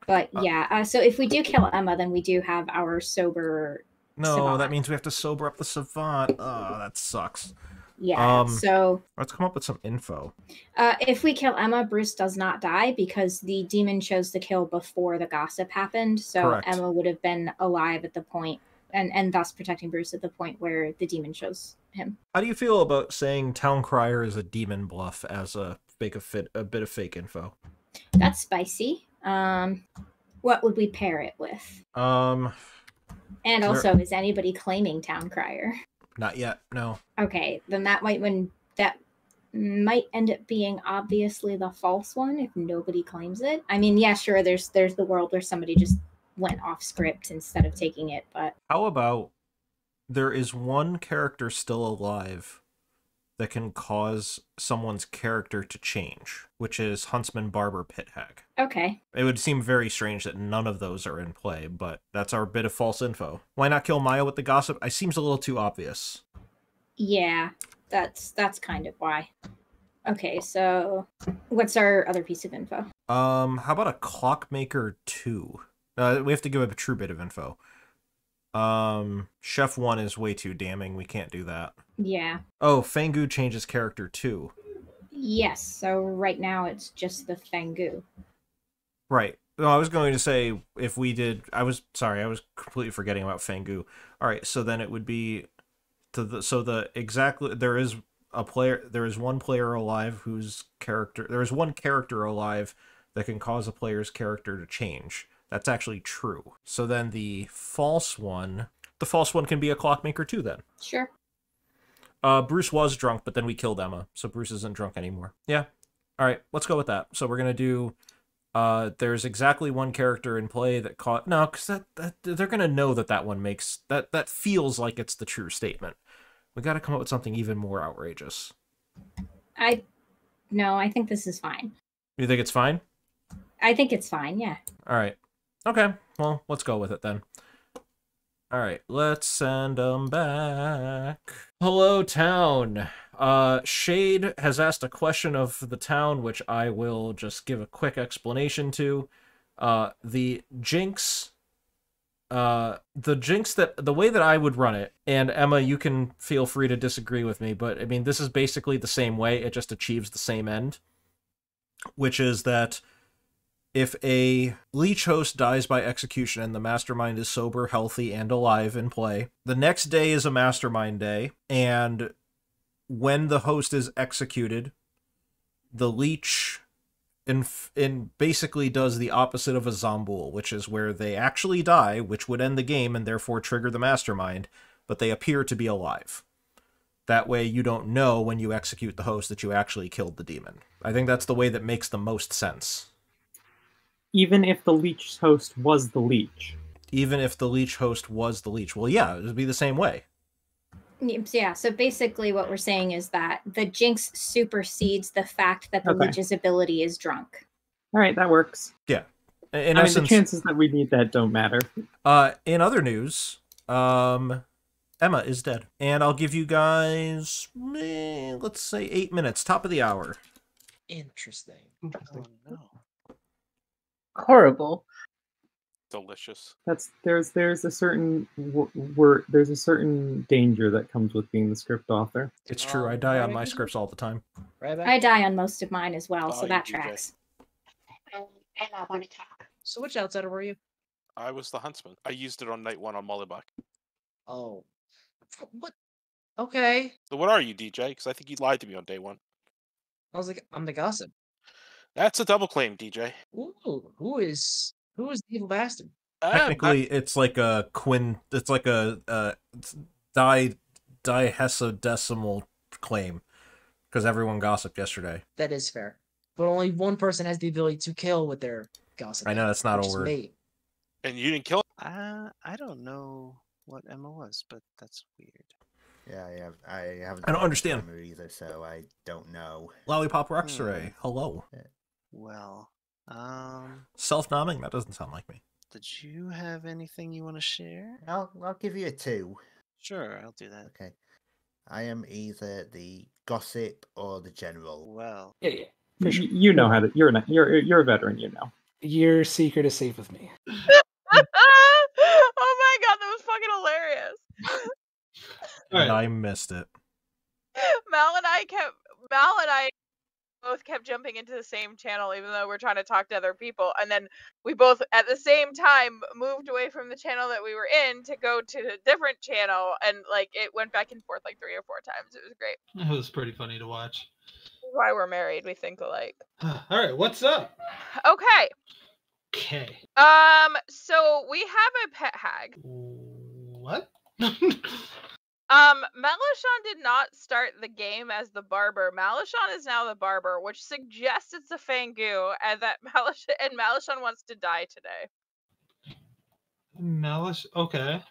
But yeah, uh, so if we do kill Emma, then we do have our sober. No, savant. that means we have to sober up the savant. Oh, that sucks. Yeah. Um, so let's come up with some info. uh, if we kill Emma, Bruce does not die because the demon chose to kill before the gossip happened. So Correct. Emma would have been alive at the point, and and thus protecting Bruce at the point where the demon chose him. How do you feel about saying Town Crier is a demon bluff as a fake a fit a bit of fake info? That's spicy. Um, what would we pair it with? Um, And also, is anybody claiming Town Crier? not yet. No. Okay, then that might when that might end up being obviously the false one if nobody claims it. I mean, yeah, sure. There's there's the world where somebody just went off script instead of taking it, but How about there is one character still alive that can cause someone's character to change, which is Huntsman Barber Pit Hag. okay. It would seem very strange that none of those are in play, but that's our bit of false info. Why not kill Maya with the gossip? It seems a little too obvious. Yeah, that's that's kind of why. Okay, so what's our other piece of info? Um, how about a Clockmaker 2? Uh, we have to give a true bit of info. Um, Chef 1 is way too damning. We can't do that. Yeah. Oh, Fangu changes character too. Yes. So right now it's just the Fangu. Right. No, I was going to say if we did. I was sorry. I was completely forgetting about Fangu. All right. So then it would be to the so the exactly there is a player. There is one player alive whose character. There is one character alive that can cause a player's character to change. That's actually true. So then the false one, the false one can be a clockmaker too. Then. Sure. Uh, Bruce was drunk, but then we killed Emma, so Bruce isn't drunk anymore. Yeah. All right, let's go with that. So we're gonna do. Uh, there's exactly one character in play that caught no, because that, that they're gonna know that that one makes that that feels like it's the true statement. We got to come up with something even more outrageous. I no, I think this is fine. You think it's fine? I think it's fine. Yeah. All right. Okay. Well, let's go with it then. All right. Let's send them back. Hello, town. Uh, Shade has asked a question of the town, which I will just give a quick explanation to. Uh, the Jinx. Uh, the Jinx that the way that I would run it, and Emma, you can feel free to disagree with me, but I mean, this is basically the same way. It just achieves the same end, which is that if a leech host dies by execution and the mastermind is sober, healthy, and alive in play, the next day is a mastermind day, and when the host is executed, the leech in, in basically does the opposite of a Zombuul, which is where they actually die, which would end the game and therefore trigger the mastermind, but they appear to be alive. That way, you don't know when you execute the host that you actually killed the demon. I think that's the way that makes the most sense. Even if the leech host was the leech. even if the leech host was the leech. Well, yeah, it would be the same way. Yeah, so basically what we're saying is that the jinx supersedes the fact that the Okay. leech's ability is drunk. All right, that works. Yeah. In I mean, the chances that we need that don't matter. uh, in other news, um, Emma is dead, and I'll give you guys, eh, let's say, eight minutes, top of the hour. Interesting. Horrible. Delicious. That's there's there's a certain w- word there's a certain danger that comes with being the script author. It's true. Oh, I die on my scripts all the time. Right. I die on most of mine as well, Oh, so that tracks. Emma, want to talk? So which outsider were you? I was the huntsman. I used it on night one on Mullibach. Oh. What? Okay. So what are you, DJ? Because I think you lied to me on day one. I was like, I'm the gossip. That's a double claim, DJ. Ooh, who is who is the evil bastard? Uh, Technically, it's like a quin. It's like a uh, di dihexadecimal claim because everyone gossiped yesterday. That is fair. But only one person has the ability to kill with their gossip. I know that's not a word. me. and you didn't kill. Uh, I don't know what Emma was, but that's weird. Yeah, I have. I haven't. I don't understand. either, so I don't know. Lollipop Rexray, Hmm. hello. Well, um, Self-nomming? That doesn't sound like me. did you have anything you want to share? I'll I'll give you a two. Sure, I'll do that. Okay. I am either the gossip or the general. Well, Yeah, yeah. You, sure. you know how to. You're an, you're you're a veteran. You know. Your secret is safe with me. *laughs* oh my god, that was fucking hilarious. Alright. And I missed it. Mal and I kept Mal and I both kept jumping into the same channel even though we're trying to talk to other people and then we both at the same time moved away from the channel that we were in to go to a different channel and like it went back and forth like three or four times. It was great. It was pretty funny to watch. Why we're married. We think alike. *sighs* All right, what's up? Okay. Okay. Um so we have a pit hag. What? *laughs* Um, Malishon did not start the game as the barber. Malishon is now the barber, which suggests it's a Fangu, and that *laughs* Malish and Malishon wants to die today. Malice. Okay.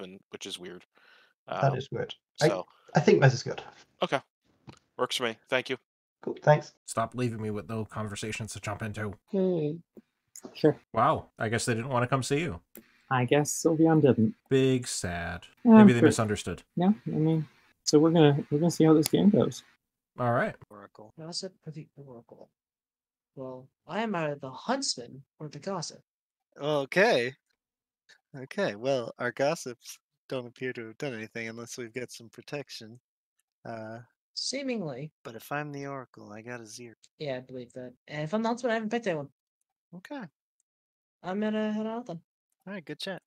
and- which is weird. That Um, is weird. I, so I think this is good. okay, works for me. Thank you. Cool. Thanks. Stop leaving me with no conversations to jump into. Hmm. Sure. Wow, I guess they didn't want to come see you. I guess Sylveon didn't. Big sad. Yeah, Maybe they but- misunderstood. Yeah. I mean, so we're gonna we're gonna see how this game goes. All right. Oracle. Gossip or the Oracle? Well, I am either the huntsman or the gossip. Okay. Okay. Well, our gossips don't appear to have done anything unless we've got some protection. Uh, Seemingly. but if I'm the Oracle, I got a zero. Yeah, I believe that. And if I'm the huntsman, I haven't picked anyone. Okay. I'm gonna head out then. All right. Good chat.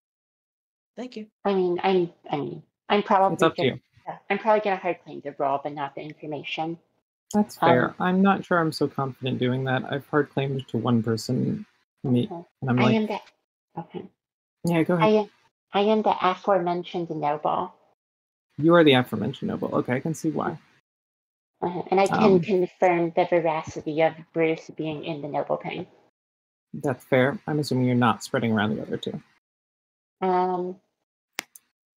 Thank you. I mean, I'm, I mean, I'm probably It's up to just, you. yeah, I'm probably gonna hard claim the role, but not the information. That's Um, fair. I'm not sure I'm so confident doing that. I've hard claimed to one person, me, Okay. and I'm I like, am the, okay. yeah, go I ahead. am, I am the aforementioned noble, You are the aforementioned noble. Okay, I can see why. uh, and I can Um, confirm the veracity of Bruce being in the noble ping. That's fair. I'm assuming you're not spreading around the other two. Um,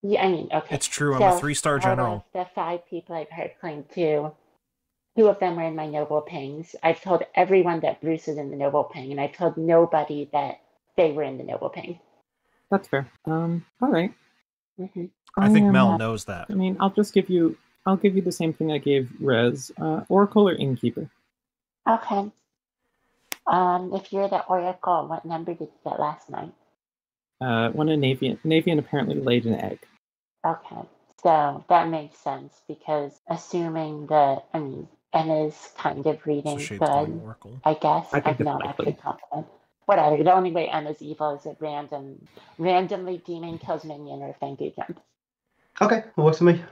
yeah, I mean, okay. It's true, I'm a three-star general. The five people I've heard claim to, two of them were in my noble pings. I've told everyone that Bruce is in the noble ping, and I've told nobody that they were in the noble ping. That's fair. Um, all right. hmm I think Mel uh, knows that. I mean, I'll just give you. I'll give you the same thing I gave Rez. Uh, Oracle or Innkeeper. Okay. Um, if you're the Oracle, what number did you get last night? Uh, one of Navean. Navean apparently laid an egg. Okay, so that makes sense because assuming that I mean Emma's kind of reading shades good, Oracle. I guess I think I'm it's not likely. actually confident. Whatever. The only way Emma's evil is if random, randomly demon kills minion or Fangu jump. Okay, that works for me.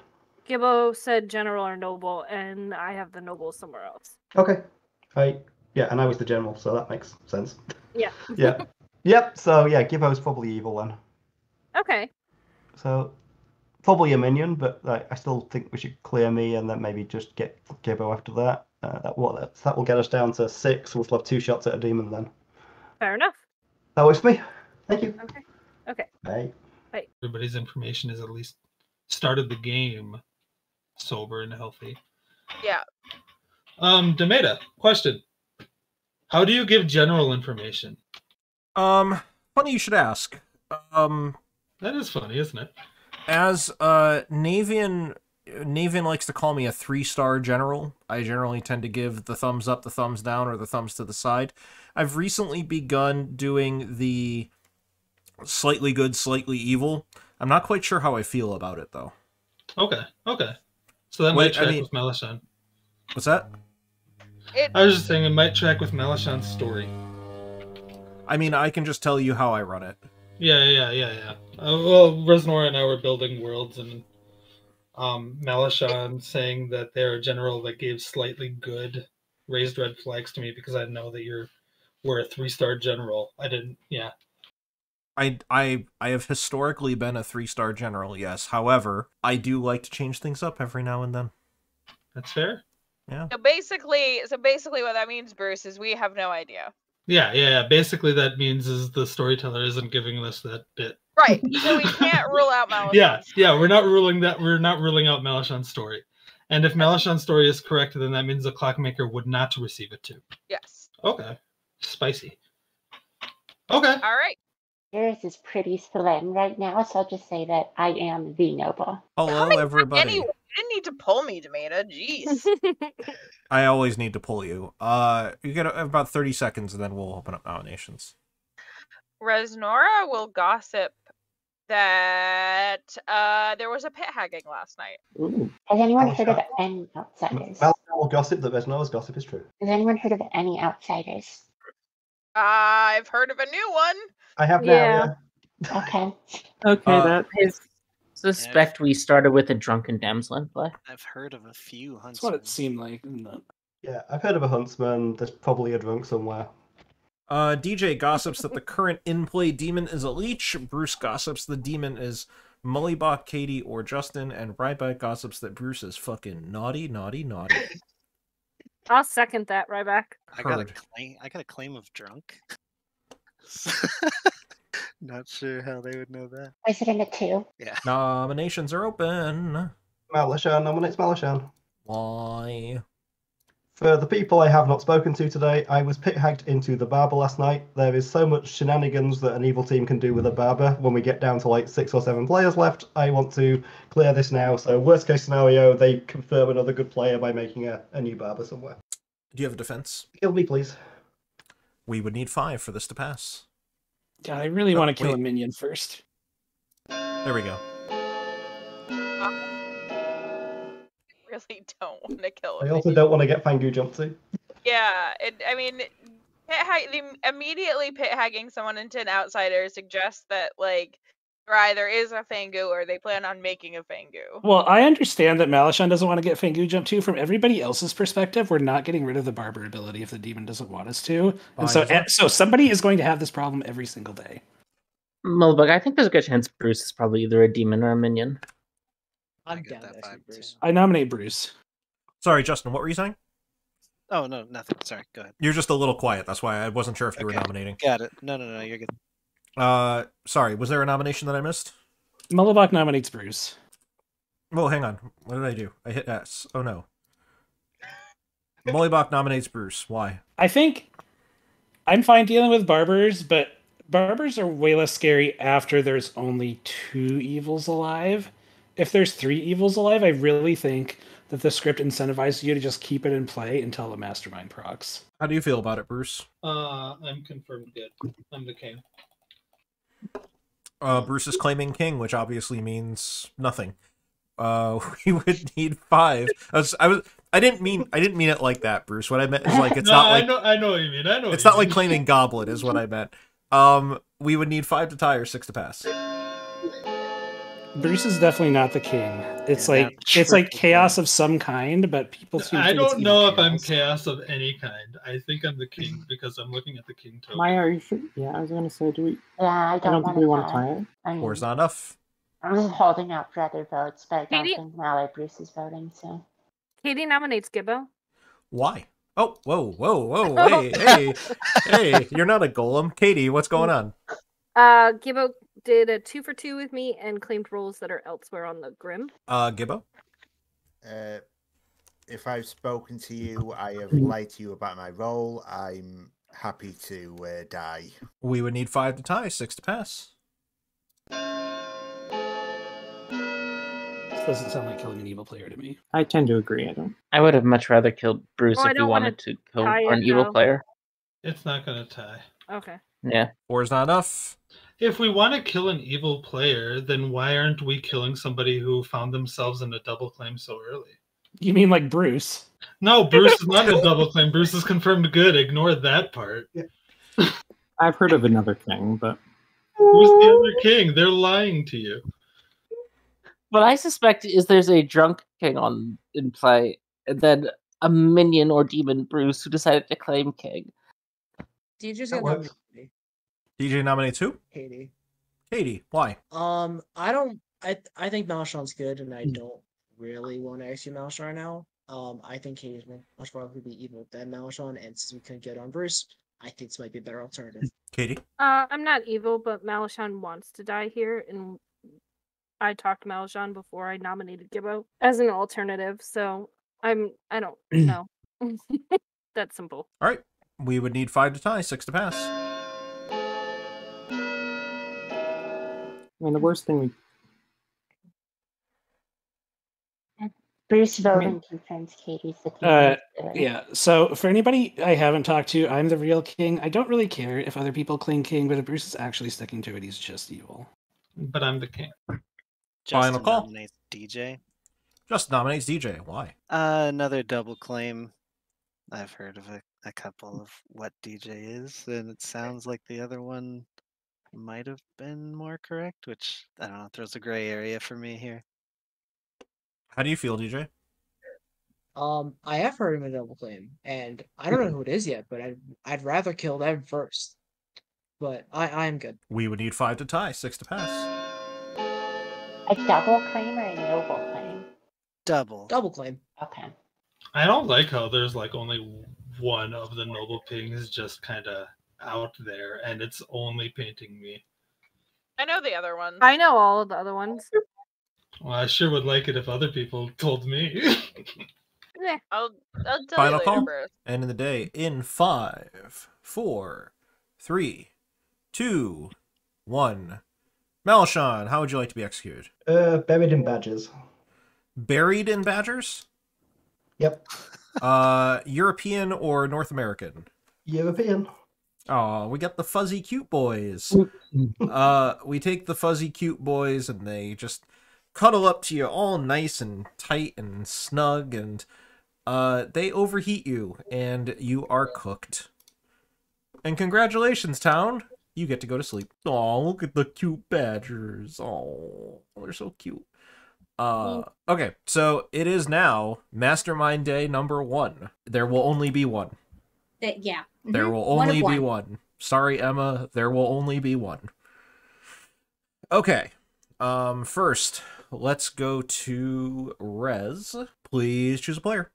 Gibbo said general or noble, and I have the noble somewhere else. Okay. I yeah, and I was the general, so that makes sense. Yeah. *laughs* Yeah. yep. So yeah, Gibbo's probably evil then. Okay. So probably a minion, but like, I still think we should clear me and then maybe just get Gibbo after that. Uh, that what that will get us down to six. We'll still have two shots at a demon then. Fair enough. That works for me. Thank you. Okay. Okay. Bye. Everybody's information is at least started the game sober and healthy. Yeah. Um, Demeta, question. How do you give general information? Um, funny you should ask. Um, That is funny, isn't it? as uh Navean Navean likes to call me a three-star general. I generally tend to give the thumbs up, the thumbs down, or the thumbs to the side. I've recently begun doing the slightly good, slightly evil. I'm not quite sure how I feel about it though. Okay, okay. So that Wait, might I mean- with Melishan. What's that? It I was just saying it might track with Melishan's story. I mean, I can just tell you how I run it. Yeah, yeah, yeah, yeah. Uh, well, Resnora and I were building worlds, and um, Melishan saying that they're a general that gave slightly good raised red flags to me because I know that you're were a three star general. I didn't. Yeah. I I I have historically been a three star general, yes. However, I do like to change things up every now and then. That's fair. Yeah. So basically, so basically, what that means, Bruce, is we have no idea. Yeah, yeah, yeah. Basically, that means is the storyteller isn't giving us that bit. Right. So we *laughs* can't rule out Malachon's Yeah, yeah. We're not ruling that. We're not ruling out Malashon's story. And if Malashon's story is correct, then that means the clockmaker would not receive it too. Yes. Okay. Spicy. Okay. All right. Yours is pretty slim right now, so I'll just say that I am the noble. Hello, everybody. Anyway, you didn't need to pull me, Demeta. Jeez. *laughs* I always need to pull you. Uh, you get about thirty seconds, and then we'll open up nominations. Resnora will gossip that uh there was a pit hagging last night. Has anyone Oh, heard of any outsiders? Well, will gossip that Vesnora's gossip is true. Has anyone heard of any outsiders? I've heard of a new one. I have now, Yeah. yeah. Okay. Okay, Uh, that I suspect we started with a drunken damsel in play. I've heard of a few That's what it seemed like. Yeah, I've heard of a huntsman. There's probably a drunk somewhere. Uh, DJ gossips that the current in-play demon is a leech. Bruce gossips the demon is Mullybach, Katie, or Justin, and Ryback gossips that Bruce is fucking naughty, naughty, naughty. I'll second that, Ryback. I got a claim. I got a claim of drunk. *laughs* *laughs* Not sure how they would know that. Is it in a two? Yeah. Nominations are open. Malashan nominates Malashan. Why? For the people I have not spoken to today, I was pit hacked into the barber last night. There is so much shenanigans that an evil team can do with a barber. When we get down to like six or seven players left, I want to clear this now. So worst case scenario, they confirm another good player by making a, a new barber somewhere. Do you have a defense? Kill me, please. We would need five for this to pass. Yeah, I really Oh, want to kill a minion first. There we go. Really don't want to kill I him. also don't want to get Fangu jumped to. Yeah, it, I mean, pit hag- immediately pit hagging someone into an outsider suggests that like there either is a Fangu or they plan on making a Fangu. Well, I understand that Malashon doesn't want to get Fangu jumped too. From everybody else's perspective, we're not getting rid of the barber ability if the demon doesn't want us to. Fine, And so, and so somebody is going to have this problem every single day. Mullybug, I think there's a good chance Bruce is probably either a demon or a minion. I I'm get down that vibe. Bruce. I nominate Bruce. Sorry, Justin, what were you saying? Oh no, nothing. Sorry. Go ahead. You're just a little quiet. That's why I wasn't sure if you were nominating. Got it. No, no, no. You're good. Uh, sorry, was there a nomination that I missed? Mullibach nominates Bruce. Well, hang on. What did I do? I hit S. Oh no. Mollybach nominates Bruce. Why? I think I'm fine dealing with barbers, but barbers are way less scary after there's only two evils alive. If there's three evils alive, I really think that the script incentivizes you to just keep it in play until the mastermind procs. How do you feel about it, Bruce? Uh, I'm confirmed good. I'm the king. Uh, Bruce is claiming king, which obviously means nothing. Uh, *laughs* we would need five. I was, I was, I didn't mean, I didn't mean it like that, Bruce. What I meant is like it's no, not like I know, I know what you mean. I know. it's not like claiming goblin is what I meant. Um, we would need five to tie or six to pass. Bruce is definitely not the king. It's Yeah, like that's it's like chaos of some kind, but people seem to I don't know evil if I'm chaos. chaos of any kind. I think I'm the king because I'm looking at the king token. Maya, are you sure? Yeah, I was gonna say, do we? Yeah, I I don't, don't think we want to tie. tie it. I mean, Four's not enough. I'm just holding out for other votes, but I don't Katie- think Mallory Bruce is voting, so. Katie nominates Gibbo. Why? Oh, whoa, whoa, whoa, *laughs* hey, hey, hey! You're not a golem, Katie. What's going on? Uh, Gibbo did a two for two with me and claimed roles that are elsewhere on the Grim. Uh, Gibbo. Uh, if I've spoken to you, I have lied to you about my role. I'm happy to uh, die. We would need five to tie, six to pass. This doesn't sound like killing an evil player to me. I tend to agree. I don't. I would have much rather killed Bruce Oh, I if we don't wanna wanted to kill tie an evil though. player. It's not gonna tie. Okay. Yeah. Four is not enough. If we want to kill an evil player, then why aren't we killing somebody who found themselves in a double claim so early? You mean like Bruce? No, Bruce is not a double claim. Bruce is confirmed good. Ignore that part. *laughs* I've heard of another king, but Who's the other king? They're lying to you. What I suspect is there's a drunk king on in play, and then a minion or demon Bruce who decided to claim king. DJ's That gonna works. Nominate DJ nominates who? Katie. Katie. Why? Um, I don't. I I think Malshon's good, and I Hmm. don't really want to execute Malshon right now. Um, I think Katie's more- much more likely to be evil than Malshon, and since we couldn't get on Bruce, I think this might be a better alternative. Katie. Uh, I'm not evil, but Malashon wants to die here, and I talked to Malashon before I nominated Gibbo as an alternative. So I'm I don't *clears throat* know. *laughs* That's simple. All right. We would need five to tie, six to pass. I mean, the worst thing we Bruce mean- voting confirms Katie's the king. Uh, yeah. So for anybody I haven't talked to, I'm the real king. I don't really care if other people claim king, but if Bruce is actually sticking to it, he's just evil. But I'm the king. Final call. nominates DJ. Just nominates DJ. Why? Uh, another double claim. I've heard of a, a couple of what DJ is, and it sounds like the other one might have been more correct, which I don't know, throws a gray area for me here. How do you feel, DJ? Um, I have heard him a double claim, and I don't know who it is yet, but I'd I'd rather kill them first. But I I'm good. We would need five to tie, six to pass. A double claim or a noble claim? Double. Double claim. Okay. I don't like how there's like only one of the noble kings just kind of out there, and it's only painting me. I know the other ones. I know all of the other ones. Well, I sure would like it if other people told me. Eh, *laughs* I'll I'll tell Final you later, call. Bruce. End of the day in five, four, three, two, one. Malashon, how would you like to be executed? Uh, buried in badges. Buried in badgers? Yep. Uh, European or North American? European. Oh, we got the fuzzy cute boys. uh, we take the fuzzy cute boys and they just cuddle up to you all nice and tight and snug and uh they overheat you and you are cooked. And congratulations, town. You get to go to sleep. Oh, look at the cute badgers. Oh, they're so cute. Uh okay, so it is now Mastermind Day number 1. There will only be one. That yeah. There Mhm. will One of only be one. one. Sorry, Emma. There will only be one. Okay. Um. First, let's go to Rez. Please choose a player.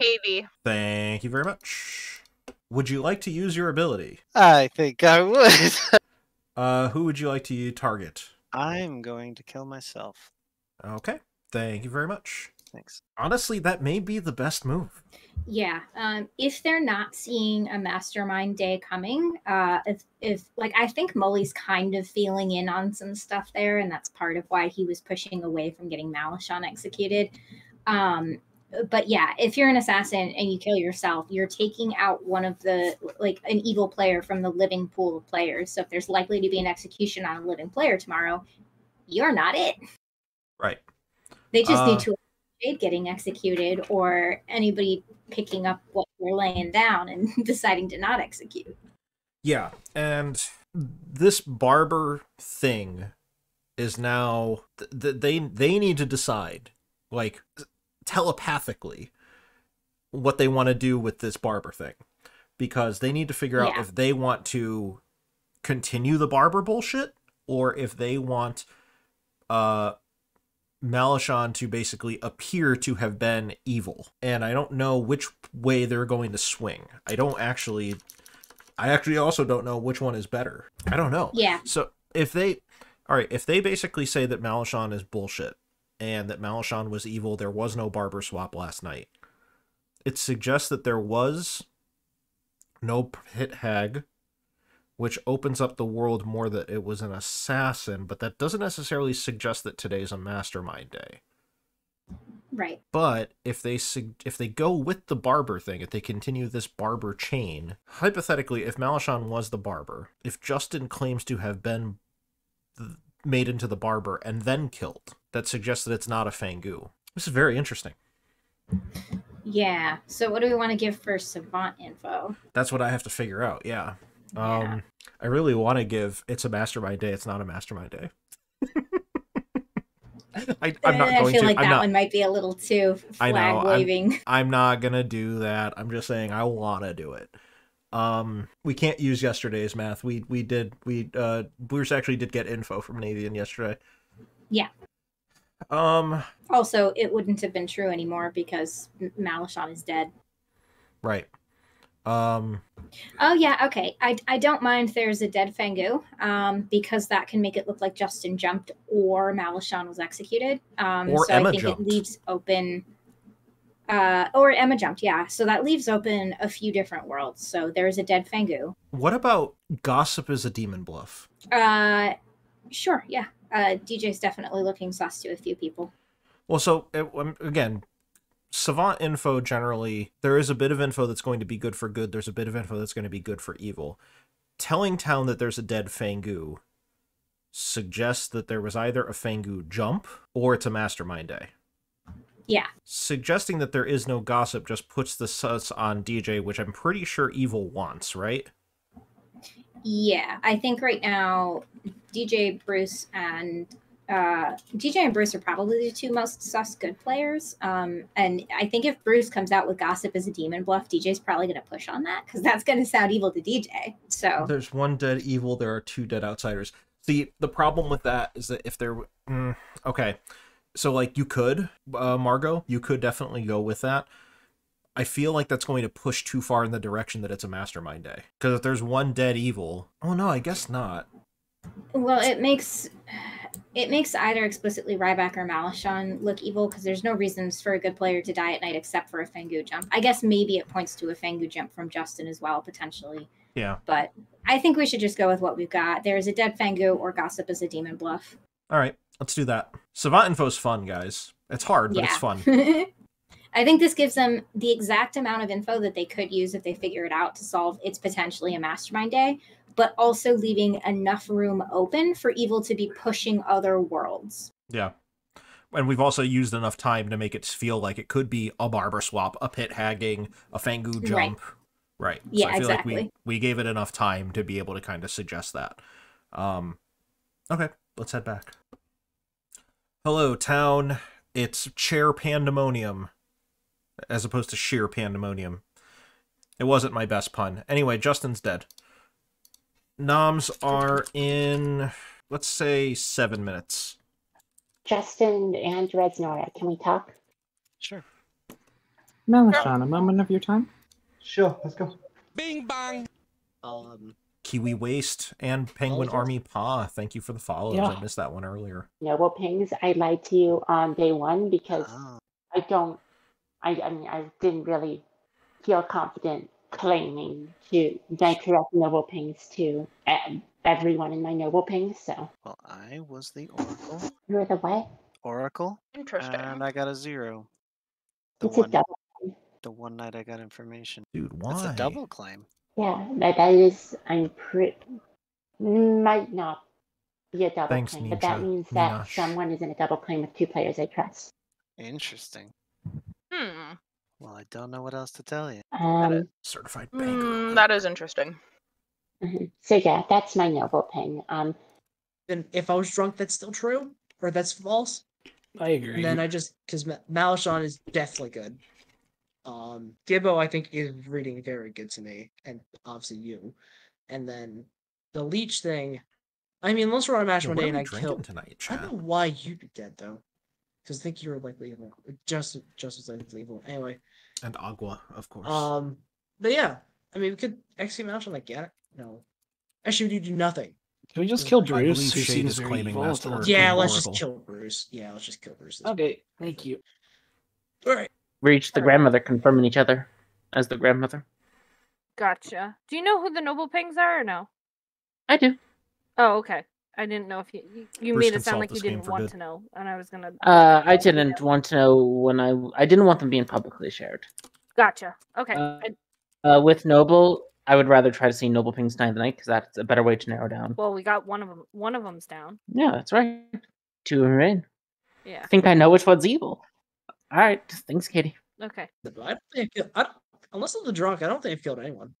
Katie. Thank you very much. Would you like to use your ability? I think I would. *laughs* Uh, who would you like to target? I'm going to kill myself. Okay. Thank you very much. Thanks. Honestly, that may be the best move. Yeah. Um, if they're not seeing a mastermind day coming, uh, if if like I think Mully's kind of feeling in on some stuff there, and that's part of why he was pushing away from getting Malashon executed. Um, but yeah, if you're an assassin and you kill yourself, you're taking out one of the like an evil player from the living pool of players. So if there's likely to be an execution on a living player tomorrow, you're not it. Right. They just Uh, need to getting executed or anybody picking up what you're laying down and *laughs* deciding to not execute. Yeah, and this barber thing is now th- th- they they need to decide like telepathically what they want to do with this barber thing because they need to figure out if they want to continue the barber bullshit or if they want uh Malashon to basically appear to have been evil. And I don't know which way they're going to swing. I don't actually I actually also don't know which one is better. I don't know. Yeah. So if they all right, if they basically say that Malashon is bullshit and that Malashon was evil, there was no barber swap last night. It suggests that there was no pit hag, which opens up the world more that it was an assassin, but that doesn't necessarily suggest that today's a mastermind day. Right. But if they if they go with the barber thing, if they continue this barber chain, hypothetically, if Malashon was the barber, if Justin claims to have been th- made into the barber and then killed, that suggests that it's not a Fangu. This is very interesting. Yeah. So what do we want to give for savant info? That's what I have to figure out. Yeah. Um, I really want to give it's a mastermind day. It's not a mastermind day. *laughs* I, I'm not I going feel to. like I'm that not. one might be a little too I flag know. I'm. *laughs* I'm not gonna do that. I'm just saying I want to do it. Um, we can't use yesterday's math. We we did we uh Bruce actually did get info from Navean yesterday. Yeah. Um, Also, it wouldn't have been true anymore because M- Malishon is dead. right. Um, Oh yeah, okay. I I don't mind there's a dead Fangu, um, because that can make it look like Justin jumped or Malishon was executed. Um, Or so Emma I think jumped. it leaves open. Uh, or Emma jumped, yeah. So that leaves open a few different worlds. So there's a dead Fangu. what about gossip is a demon bluff? Uh, sure, yeah. Uh, DJ's definitely looking sus to a few people. Well, so um, again, savant info generally there is a bit of info that's going to be good for good. There's a bit of info that's going to be good for evil. Telling town that there's a dead Fangu suggests that there was either a Fangu jump or it's a mastermind day. Yeah. Suggesting that there is no gossip just puts the sus on DJ, which I'm pretty sure evil wants, right? Yeah, I think right now DJ Bruce and uh, DJ and Bruce are probably the two most sus good players. Um, and I think if Bruce comes out with gossip as a demon bluff, DJ's probably going to push on that because that's going to sound evil to DJ. So There's one dead evil. There are two dead outsiders. See, the problem with that is that if there, mm, okay, so like you could, uh, Margot, you could definitely go with that. I feel like that's going to push too far in the direction that it's a mastermind day. Because if there's one dead evil, oh no, I guess not. Well, it makes it makes either explicitly Ryback or Malishon look evil because there's no reasons for a good player to die at night except for a Fangu jump. I guess maybe it points to a Fangu jump from Justin as well, potentially. Yeah. But I think we should just go with what we've got. There is a dead Fangu or Gossip as a demon bluff. All right, let's do that. Savant info's fun, guys. It's hard, but it's fun. *laughs* I think this gives them the exact amount of info that they could use if they figure it out to solve it's potentially a mastermind day, but also leaving enough room open for evil to be pushing other worlds. Yeah. And we've also used enough time to make it feel like it could be a barber swap, a pit hagging, a Fangu Right. jump. Right. Yeah, so I feel like we, we gave it enough time to be able to kind of suggest that. Um okay, let's head back. Hello, town. It's chair pandemonium as opposed to sheer pandemonium. It wasn't my best pun. Anyway, Justin's dead. Noms are in let's say seven minutes. Justin and Reznora, can we talk? Sure. Melishan, a moment of your time. Sure, let's go. Bing bang. Um, Kiwi Waste and Penguin Army Paw. Thank you for the follows. Yeah. I missed that one earlier. Noble Pings, I lied to you on day one because oh, I don't, I, I mean, I didn't really feel confident claiming to my correct Noble Pings to everyone in my Noble Pings. So well, I was the Oracle. you're the what? Oracle. Interesting. And I got a zero. The It's a one, double. the one night I got information. Dude, That's why? a double claim. Yeah, that, that is, I'm pretty, might not be a double Thanks, claim, but that means that Minash. someone is in a double claim with two players I trust. Interesting. Hmm. Well, I don't know what else to tell you. Um, Certified Mm, that is interesting. mhm. so yeah, that's my Noble Ping. Um, Then if I was drunk, that's still true, or that's false. I agree. And then I just because Malishon is definitely good. Um, Gibbo I think is reading very good to me, and obviously you. And then the leech thing. I mean, unless we're on Mash Yo, one day and I drinking kill. tonight, I don't know why you'd be dead though, because I think you were likely evil. Just just was likely evil. Anyway, And Agua, of course. um, but yeah, I mean, we could execute Malishon like yeah, no. Actually, we do nothing. Can we just kill Bruce, who seems is claiming evil? Master Or Yeah, let's just kill Bruce. Yeah, let's just kill Bruce. Okay, thank you. All right. Reach the grandmother confirming each other as the grandmother. Gotcha. Do you know who the noble pings are or no? I do. Oh, okay. I didn't know if you you, you Bruce made it sound like you didn't want good. to know, and I was gonna. Uh, I didn't want to know when I I didn't want them being publicly shared. Gotcha. Okay. Uh, Uh, with Noble, I would rather try to see Noble Ping's Night of the Night because that's a better way to narrow down. well, we got one of them. One of them's down. Yeah, that's right. Two remain. Yeah. I think I know which one's evil. All right, thanks, Katie. Okay. But I don't think I, I don't, unless I'm the drunk, I don't think I've killed anyone.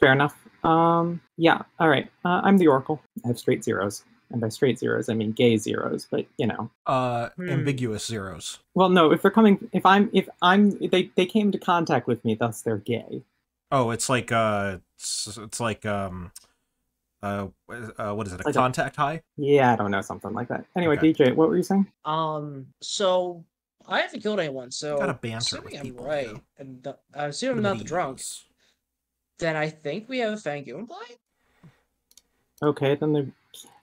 Fair enough. Um, yeah. All right. Uh, I'm the Oracle. I have straight zeros. And by straight zeros, I mean gay zeros, but you know. Uh, Hmm. ambiguous zeros. Well, no, if they're coming, if I'm, if I'm, they they came into contact with me, thus they're gay. Oh, it's like uh, it's, it's like um, uh, uh, what is it? A Like a- contact high? Yeah, I don't know, something like that. Anyway, Okay. DJ, what were you saying? Um, so I haven't killed anyone, so Gotta banter assuming with I'm people, right, you and the, I assume I'm Look at not the drunk, these. Then I think we have a Fangoon blind. Okay, then they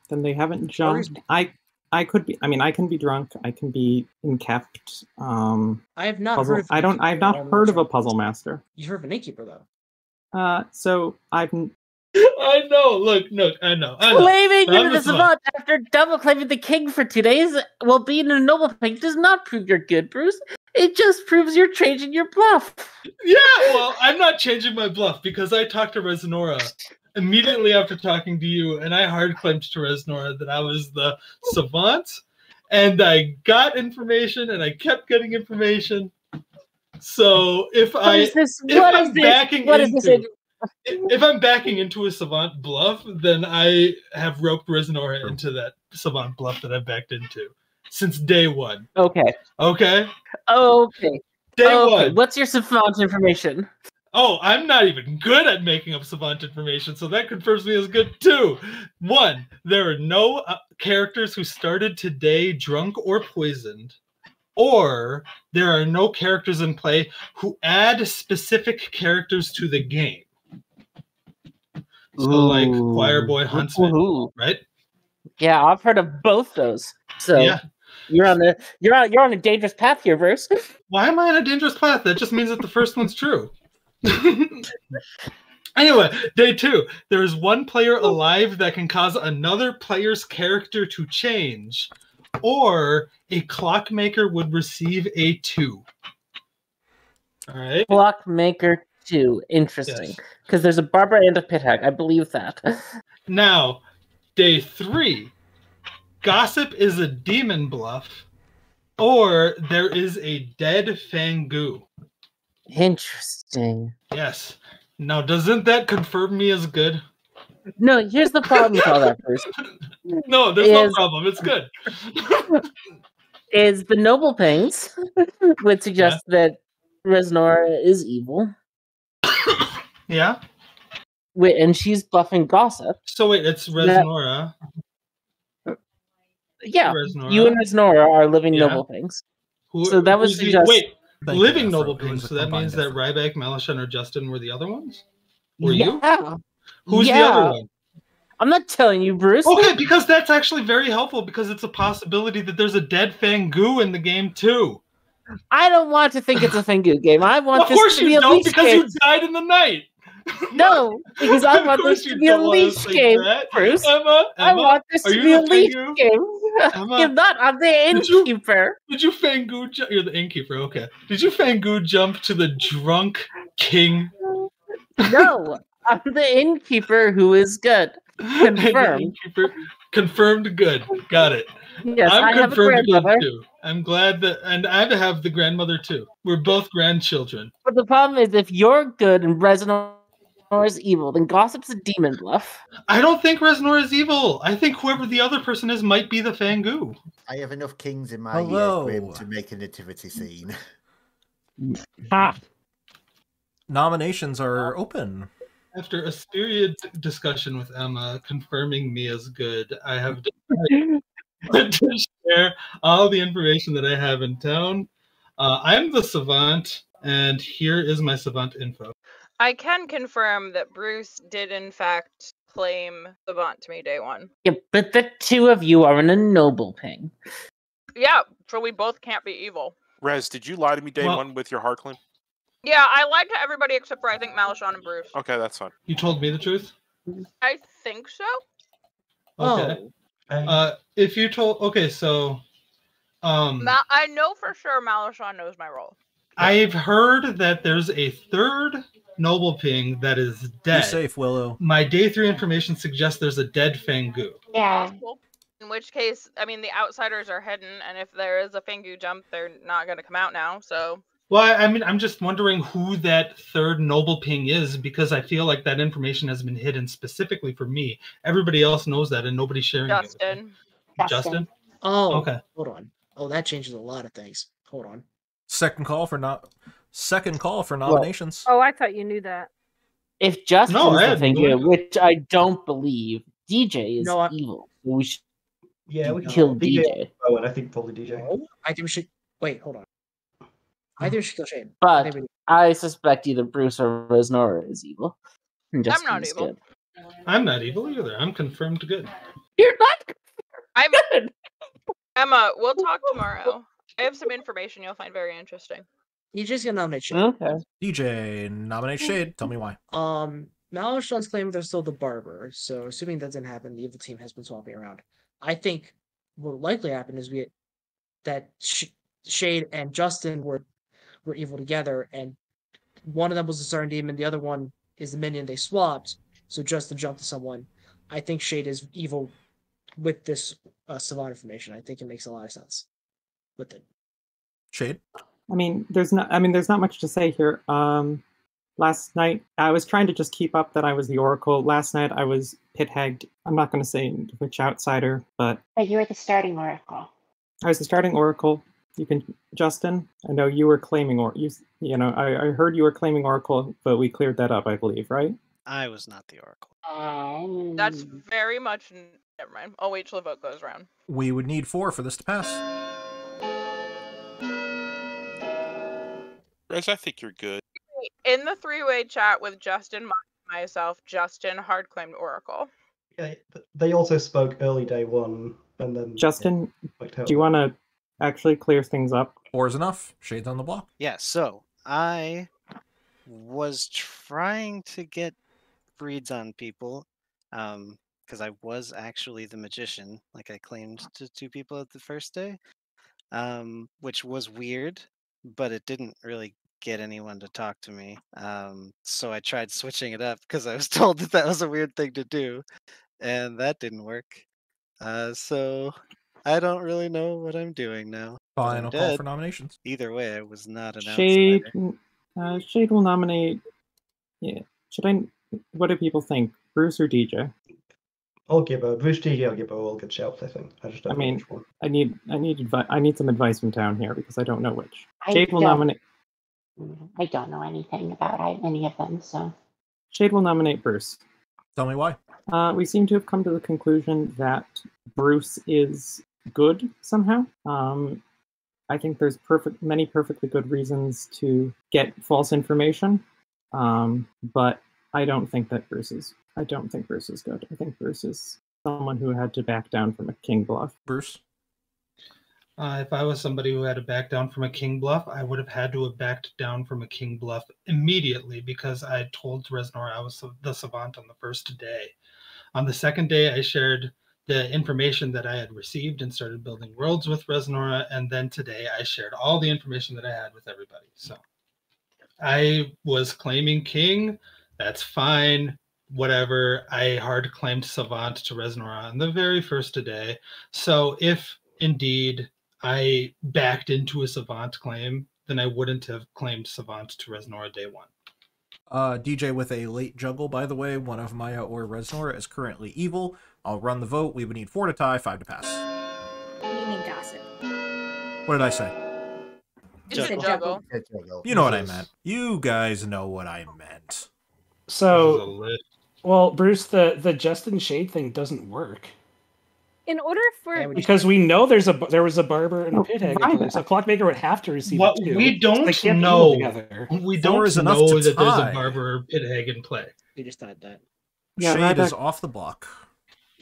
then they haven't jumped. I I could be. I mean, I can be drunk. I can be inkept. Um, I have not puzzle. heard of I don't. I've not heard of a puzzle master. You've heard of an innkeeper though. Uh, so I've. n- *laughs* I know. Look, look. I know. I know. Claiming I'm into the the savant after double claiming the king for two days while being a noble ping does not prove you're good, Bruce. It just proves you're changing your bluff. Yeah, well, I'm not changing my bluff because I talked to Resnora immediately after talking to you, and I hard claimed to Resnora that I was the savant, and I got information, and I kept getting information. So if What I if what I'm is this? backing What is into if I'm backing into a savant bluff, then I have roped Resnora into that savant bluff that I backed into since day one. Okay. Okay. Okay. Day okay. one. What's your savant information? Oh, I'm not even good at making up savant information, so that confirms me as good too. One, there are no uh, characters who started today drunk or poisoned, or there are no characters in play who add specific characters to the game. So, like Choir Boy Huntsman, Ooh. right? Yeah, I've heard of both those. So Yeah. You're on the you're on you're on a dangerous path here, Bruce. Why am I on a dangerous path? That just means that the first one's true. *laughs* anyway, day two. There is one player alive that can cause another player's character to change, or a clockmaker would receive a two. All right. Clockmaker two. Interesting. Yes. Because there's a barber and a pit hag. I believe that. Now, day three. Gossip is a demon bluff, or there is a dead Fangu. Interesting. Yes. Now, doesn't that confirm me as good? No, here's the problem with all that, Bruce. *laughs* No, there's no problem. It's good. Is the noble pings would suggest that Resnora is evil. *coughs* Yeah. Wait, and she's buffing gossip. So wait, it's That- Resnora. Yeah, you and Resnora are living Yeah. noble pings. Who, so that was the- suggest. wait, Thank living noble Effort. It was beings. a So that means that. Ryback, Malashan, or Justin were the other ones. Or you? Yeah. Who's the Yeah. other one? I'm not telling you, Bruce. Okay, because that's actually very helpful because it's a possibility that there's a dead Fangu in the game too. I don't want to think it's a Fingu game. I want of this course to you a don't, because game. you died in the night. *laughs* No, because I want this to you be a leech game, that. Bruce. Emma, I want this to be a leech game. *laughs* Emma, You're not. I'm the Did you- innkeeper. Did you Fangu? Ju- you're the innkeeper. Okay. Did you Fangu jump to the drunk king? No, I'm the innkeeper who is good. *laughs* Confirmed. confirmed good. Got it. Yes, I'm I have a confirmed good too. I'm glad that, and I have the grandmother too. We're both grandchildren. But the problem is, if you're good and Resonor is evil, then Gossip's a demon bluff. I don't think Resnor is evil. I think whoever the other person is might be the Fangu. I have enough kings in my Hello. uh, grim to make a nativity scene. Ha. Nominations are open. After a spirited discussion with Emma confirming me as good, I have *laughs* decided *laughs* to share all the information that I have in town. Uh, I'm the savant, and here is my savant info. I can confirm that Bruce did in fact claim the Savant to me day one. Yeah, but the two of you are in a noble ping. Yeah, so we both can't be evil. Rez, did you lie to me day Well- one with your heart claim? Yeah, I lied to everybody except for I think Malishon and Bruce. Okay, that's fine. You told me the truth? I think so. Okay. Oh. Uh, if you told, okay, so, um, Ma- I know for sure Malishon knows my role. I've heard that there's a third noble ping that is dead. Be dead. safe, Willow. My day three information suggests there's a dead Fangu. Yeah. In which case, I mean, the outsiders are hidden, and if there is a Fingu jump, they're not going to come out now. So Well, I I mean, I'm just wondering who that third noble ping is because I feel like that information has been hidden specifically for me. Everybody else knows that, and nobody's sharing it. Justin. Justin. Oh, Okay. Hold on. Oh, that changes a lot of things. Hold on. Second call for not second call for nominations. Oh, I thought you knew that. If Justin's No, I the had thing here, which I don't believe, DJ is No, I- evil. So we should Yeah, we kill DJ. DJ. Oh, and I think probably DJ. No, I think we should wait. Hold on. I think we should kill Shane. But think we- I suspect either Bruce or Resnora is evil. And I'm not evil. good. I'm not evil either. I'm confirmed good. You're not. I'm good. Emma. We'll talk tomorrow. I have some information you'll find very interesting. He's just gonna nominate Shane. Okay. DJ nominate Shade. Tell me why. Um, Malishon's claiming they're still the barber, so assuming that doesn't happen, the evil team has been swapping around. I think what will likely happen is we that Sh- Shade and Justin were were evil together, and one of them was the Southern Demon, the other one is the minion they swapped. So Justin jumped to someone. I think Shade is evil with this uh, Savant information. I think it makes a lot of sense with it. Shade. I mean, there's not. I mean, there's not much to say here. Um, last night I was trying to just keep up that I was the Oracle. Last night I was pit hagged. I'm not going to say which outsider, but But you were the starting oracle. I was the starting Oracle. You can, Justin. I know you were claiming or you. You know, I, I heard you were claiming Oracle, but we cleared that up, I believe, right? I was not the Oracle. Um, That's very much. Never mind. I'll wait till the vote goes around. We would need four for this to pass. Rez, I think you're good. In the three-way chat with Justin, myself, Justin hard claimed Oracle. Yeah, they also spoke early day one, and then Justin, do you want to actually clear things up? Four is enough. Shade's on the block. Yeah, so I was trying to get reads on people um because I was actually the magician, like I claimed to two people at the first day, um, which was weird, but it didn't really get anyone to talk to me. Um, so I tried switching it up because I was *laughs* told that that was a weird thing to do, and that didn't work. Uh, so I don't really know what I'm doing now. but I'm Final call for nominations. Either way, I was not an Shade, uh, Shade will nominate. Yeah. Should I? What do people think? Bruce or DJ? I'll give a Bruce DJ. I'll give a all good shouts. I think. I just don't I know mean, which one. I need I need advice. I need some advice from town here because I don't know which. I Shade will nominate. I don't know anything about any of them, so Shade will nominate Bruce. Tell me why. Uh, we seem to have come to the conclusion that Bruce is good somehow. Um, I think there's perfect many perfectly good reasons to get false information, um, but I don't think that Bruce is. I don't think Bruce is good. I think Bruce is someone who had to back down from a king bluff. Bruce. Uh, if I was somebody who had to back down from a king bluff, I would have had to have backed down from a king bluff immediately because I told Resnor I was the savant on the first day. On the second day, I shared the information that I had received and started building worlds with Resnora, and then today I shared all the information that I had with everybody. So I was claiming king. That's fine. Whatever. I hard claimed savant to Resnora on the very first day. So if indeed I backed into a savant claim, then I wouldn't have claimed savant to Resnora day one. Uh, DJ with a late juggle, by the way. One of Maya or Resnora is currently evil. I'll run the vote. We would need four to tie, five to pass. What do you mean gossip? What did I say? You said juggle. You know what I meant. You guys know what I meant. So, well, Bruce, the the Justin Shade thing doesn't work In order for because we know there's a there was a barber and a pit hag, right. in place, so Clockmaker would have to receive What it too. we don't They can't know, together. we don't is know to that there's a barber pit hag in play. We just thought that. Yeah, Shade is Ryback- off the block.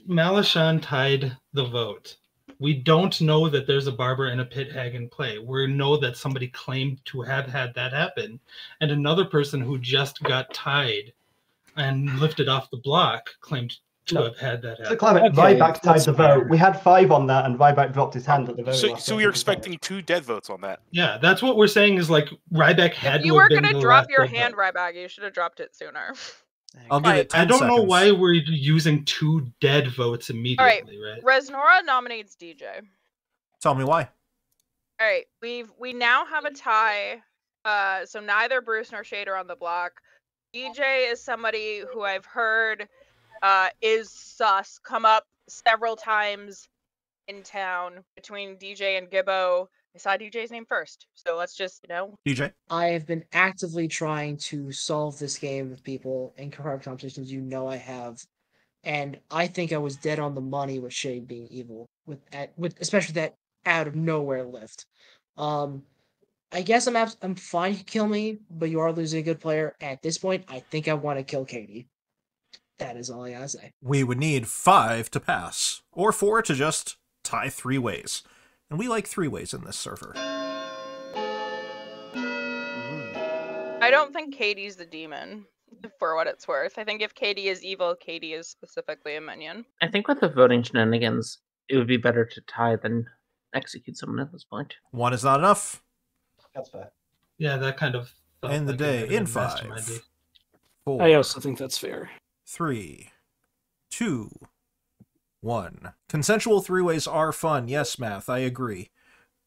Malashan tied the vote. We don't know that there's a barber and a pit hag in play. We know that somebody claimed to have had that happen, and another person who just got tied and lifted off the block claimed to have had that So happen. Clement, Ryback tied the vote. We had five on that, and Ryback dropped his hand at the very So, last so second. you're expecting two dead votes on that. Yeah, that's what we're saying is like Ryback had If you were have gonna drop your hand vote. right back, you should have dropped it sooner. I'll give it 10 I don't know why we're using two dead votes All right, immediately, right? Resnora nominates DJ. Tell me why. All right, we've we now have a tie Uh, so neither Bruce nor Shade are on the block. DJ is somebody who I've heard uh, is sus come up several times in town between DJ and Gibbo. I saw DJ's name first, so let's just you know. DJ. I have been actively trying to solve this game with people in corrupt competitions. You know I have, and I think I was dead on the money with Shade being evil with at, with especially that out of nowhere lift. Um, I guess I'm abs- I'm fine. You kill me, but you are losing a good player. At this point, I think I want to kill Katie. That is all I gotta say. We would need five to pass, or four to just tie three ways. And we like three ways in this server. I don't think Katie's the demon, for what it's worth. I think if Katie is evil, Katie is specifically a minion. I think with the voting shenanigans, it would be better to tie than execute someone at this point. One is not enough. That's fair. Yeah, that kind of. felt End the like day in have been masterminded. five, four, I also think that's fair. Three, two, one. Consensual three ways are fun. Yes, math. I agree.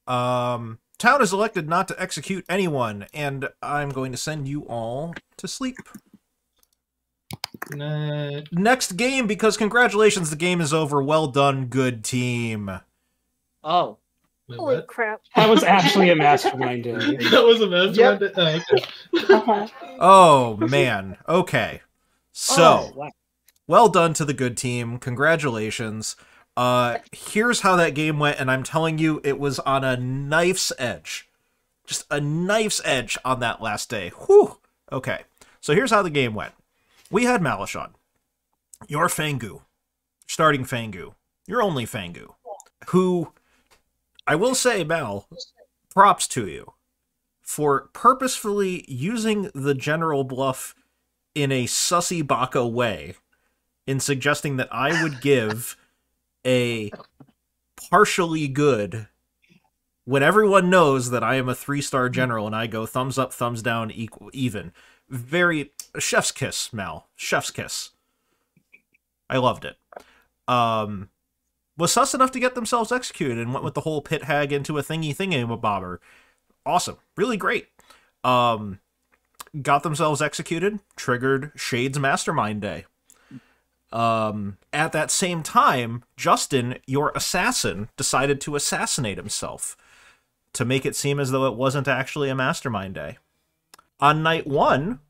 Um, town is elected not to execute anyone, and I'm going to send you all to sleep. Nah, Next game, because congratulations, the game is over. Well done, good team. Oh, wait, Holy what? crap. That was actually a mastermind *laughs* that was a mastermind. Oh, okay. *laughs* Oh man. Okay. So, oh, wow. well done to the good team. Congratulations. Uh here's how that game went and I'm telling you it was on a knife's edge. Just a knife's edge on that last day. Whew. Okay. So here's how the game went. We had Malishon. Your Fangu. Starting Fangu. Your only Fangu. Who I will say, Mal, props to you for purposefully using the general bluff in a sussy baka way in suggesting that I would give a partially good when everyone knows that I am a three star general and I go thumbs up, thumbs down, equal, even. Very chef's kiss, Mal. Chef's kiss. I loved it. Um, was sus enough to get themselves executed and went with the whole pit hag into a thingy thingy bobber. Awesome. Really great. Um, got themselves executed, triggered Shade's Mastermind Day. Um, at that same time, Justin, your assassin, decided to assassinate himself to make it seem as though it wasn't actually a Mastermind Day. On night one,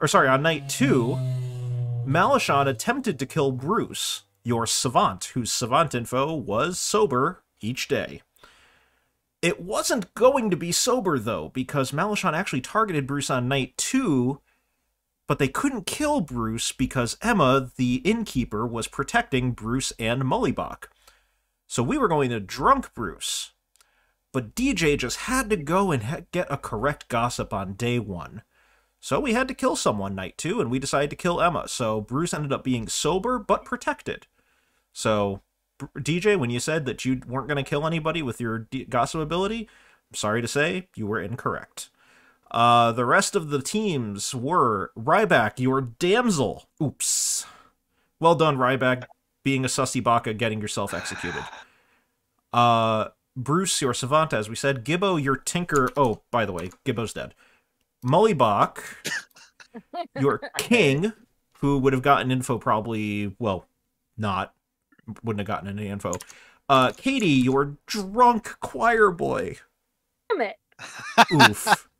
or sorry, on night two, Malishon attempted to kill Bruce, your savant, whose savant info was sober each day. It wasn't going to be sober, though, because Malishon actually targeted Bruce on night two, but they couldn't kill Bruce because Emma, the innkeeper, was protecting Bruce and Mullibach. So we were going to drunk Bruce. But DJ just had to go and get a correct gossip on day one. So we had to kill someone night two, and we decided to kill Emma. So Bruce ended up being sober but protected. So DJ, when you said that you weren't going to kill anybody with your d- gossip ability, I'm sorry to say you were incorrect. Uh, the rest of the teams were Ryback, your damsel. Oops. Well done, Ryback, being a sussy baka, getting yourself executed. *sighs* Uh, Bruce, your savant, as we said. Gibbo, your tinker. Oh, by the way, Gibbo's dead. Mullibach, *laughs* your king, who would have gotten info probably, well, not, wouldn't have gotten any info. Uh, Katie, your drunk choir boy. Damn it. Oof. *laughs*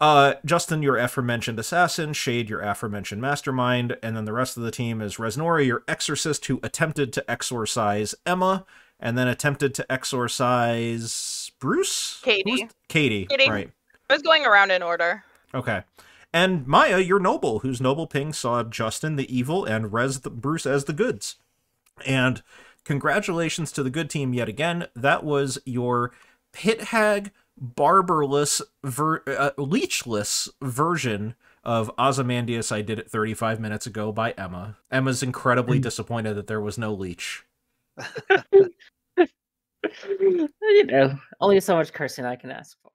Uh, Justin, your aforementioned assassin. Shade, your aforementioned mastermind. And then the rest of the team is Resnora, your exorcist, who attempted to exorcise Emma and then attempted to exorcise Bruce? Katie. Who's- Katie, Katie. right. I was going around in order. Okay. And Maya, your noble, whose noble ping saw Justin the evil and Res the Bruce as the goods. And congratulations to the good team yet again. That was your pit hag barberless ver- uh, leechless version of Ozymandias I did it 35 minutes ago by Emma. Emma's incredibly disappointed that there was no leech. *laughs* you know, only so much cursing I can ask for.